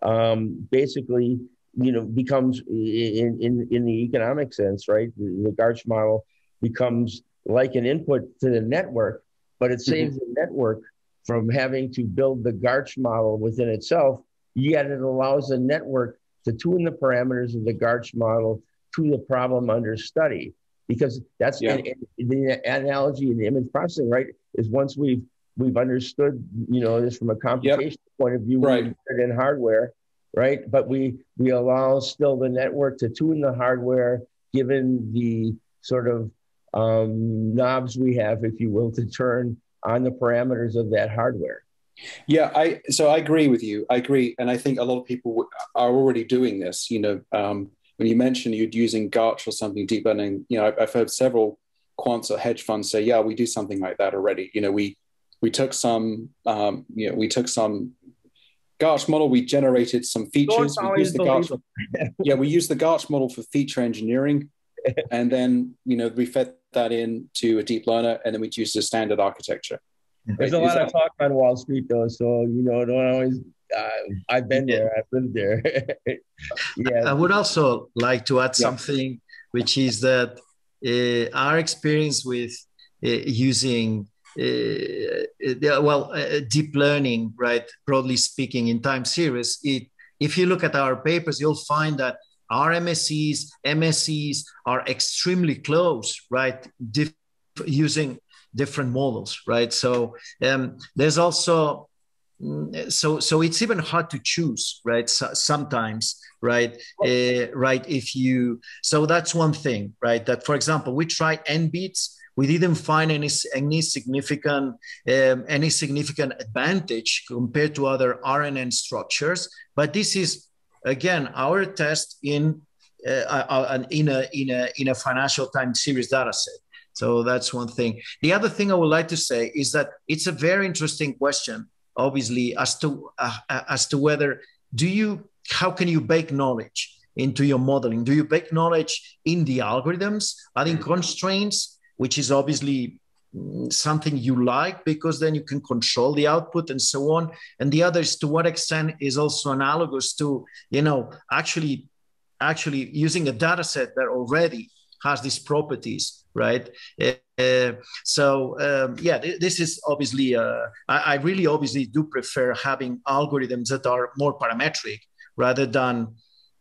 Speaker 5: um, basically you know becomes in in in the economic sense, right? The, the Garch model becomes like an input to the network, but it mm-hmm. saves mm-hmm. the network from having to build the Garch model within itself. Yet it allows the network to tune the parameters of the Garch model to the problem under study. Because that's yeah. the analogy in the image processing, right? Is once we've we've understood, you know, this from a computational yep. point of view, right. in hardware, right? But we we allow still the network to tune the hardware given the sort of um, knobs we have, if you will, to turn on the parameters of that hardware.
Speaker 2: Yeah, I so I agree with you. I agree, and I think a lot of people are already doing this. You know, um, when you mentioned you're using Garch or something deep learning, you know, I've heard several quants or hedge funds say, "Yeah, we do something like that already." You know, we we took some, um, you know, we took some Garch model, we generated some features. We used the Garch, yeah, we used the Garch model for feature engineering, and then you know we fed that in to a deep learner, and then we used a standard architecture.
Speaker 5: There's a lot of talk on Wall Street, though, so you know, don't always. Uh, I've been there. I've lived there.
Speaker 1: yeah. I would also like to add yeah. something, which is that uh, our experience with uh, using uh, uh, well uh, deep learning, right? Broadly speaking, in time series, it if you look at our papers, you'll find that our MSEs, MSEs are extremely close, right? Dif- using different models, right? So um, there's also so so it's even hard to choose, right? So, sometimes, right? Uh, right? If you so that's one thing, right? That for example, we tried N-BEATS We didn't find any any significant um, any significant advantage compared to other RNN structures. But this is again our test in uh, uh, in a in a in a financial time series data set. So that's one thing. The other thing I would like to say is that it's a very interesting question, obviously, as to uh, uh, as to whether do you how can you bake knowledge into your modeling? Do you bake knowledge in the algorithms, adding constraints, which is obviously mm, something you like because then you can control the output and so on and the other is to what extent is also analogous to you know actually actually using a data set that already has these properties, right? Uh, so um, yeah, th- this is obviously, uh, I, I, really obviously do prefer having algorithms that are more parametric rather than,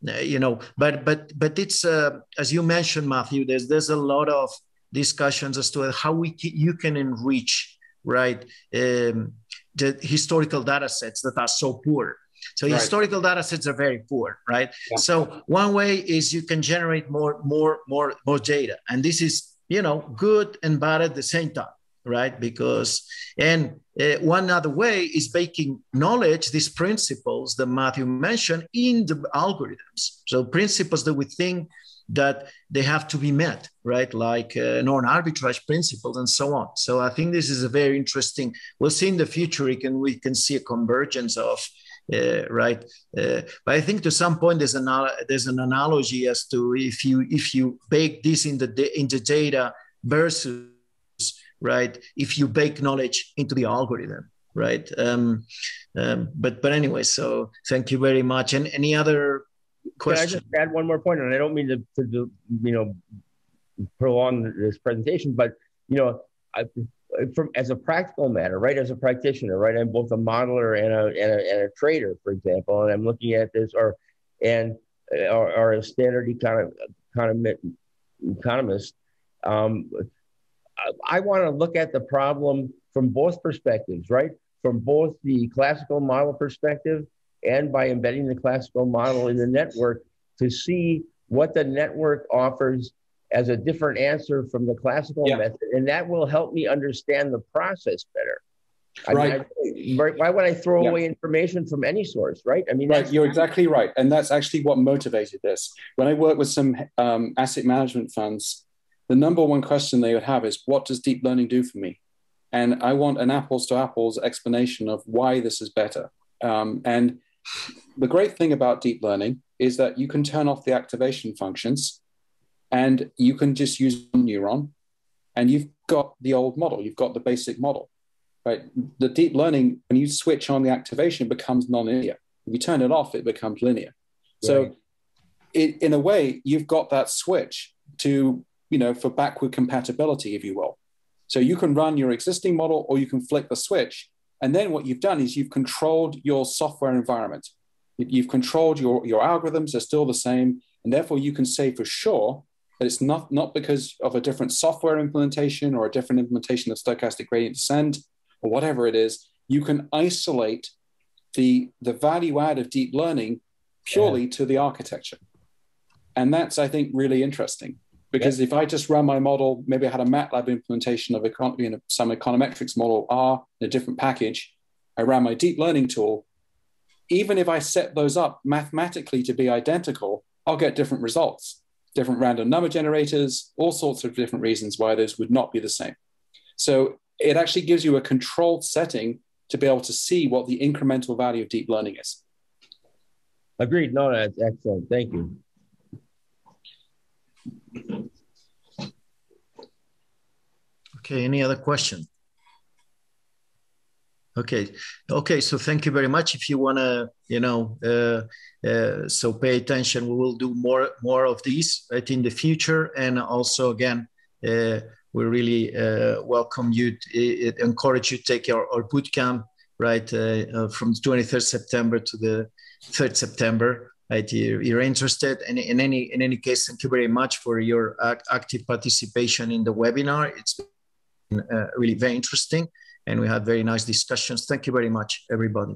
Speaker 1: uh, you know, but but but it's uh, as you mentioned, Matthew. There's there's a lot of discussions as to how we you can enrich right um, the historical data sets that are so poor so right. historical data sets are very poor, right? Yeah. So one way is you can generate more, more, more, more data, and this is you know good and bad at the same time, right? Because and uh, one other way is baking knowledge, these principles that Matthew mentioned, in the algorithms. So principles that we think that they have to be met, right? Like uh, non-arbitrage principles and so on. So I think this is a very interesting. We'll see in the future. We can we can see a convergence of right? Uh, but I think to some point there's an there's an analogy as to if you if you bake this in the in the data versus right if you bake knowledge into the algorithm, right? Um, um, but but anyway, so thank you very much. And any other question?
Speaker 5: Can I just add one more? And I don't mean to, to you know prolong this presentation, but you know I, from as a practical matter, right? As a practitioner, right? I'm both a modeler and a, and a, and a trader, for example, and I'm looking at this, or and or, or a standard econom, econom, economist. Um, I, I want to look at the problem from both perspectives, right? From both the classical model perspective and by embedding the classical model in the network to see what the network offers as a different answer from the classical yeah. method, and that will help me understand the process better. I right. Mean, I, why would I throw yeah. away information from any source, right? I mean,
Speaker 2: right. You're exactly right, and that's actually what motivated this. When I work with some um, asset management funds, the number one question they would have is, "What does deep learning do for me?" And I want an apples to apples explanation of why this is better. Um, and the great thing about deep learning is that you can turn off the activation functions and you can just use neuron and you've got the old model. You've got the basic model right? The deep learning when you switch on the activation becomes nonlinear. If you turn it off it becomes linear. Right. so it, in a way you've got that switch to you know for backward compatibility if you will. So you can run your existing model or you can flick the switch. And then what you've done is you've controlled your software environment. You've controlled your, your algorithms are still the same and therefore you can say for sure that it's not, not because of a different software implementation or a different implementation of stochastic gradient descent or whatever it is, you can isolate the, the value add of deep learning purely yeah. to the architecture. And that's, I think, really interesting because yeah. if I just run my model, maybe I had a MATLAB implementation of econ- you know, some econometrics model R in a different package, I ran my deep learning tool. Even if I set those up mathematically to be identical, I'll get different results different random number generators, all sorts of different reasons why those would not be the same. So it actually gives you a controlled setting to be able to see what the incremental value of deep learning is.
Speaker 5: Agreed. No, that's excellent. Thank you.
Speaker 1: Okay, any other question? Okay, okay. So thank you very much. If you want to, you know, uh, uh, so pay attention. We will do more more of these right, in the future, and also again, uh, we really uh, welcome you, to, encourage you to take our, our boot camp right uh, uh, from 23rd September to the 3rd September. Right, you're, you're interested, and in any in any case, thank you very much for your active participation in the webinar. It's been, really very interesting, and we had very nice discussions. Thank you very much, everybody.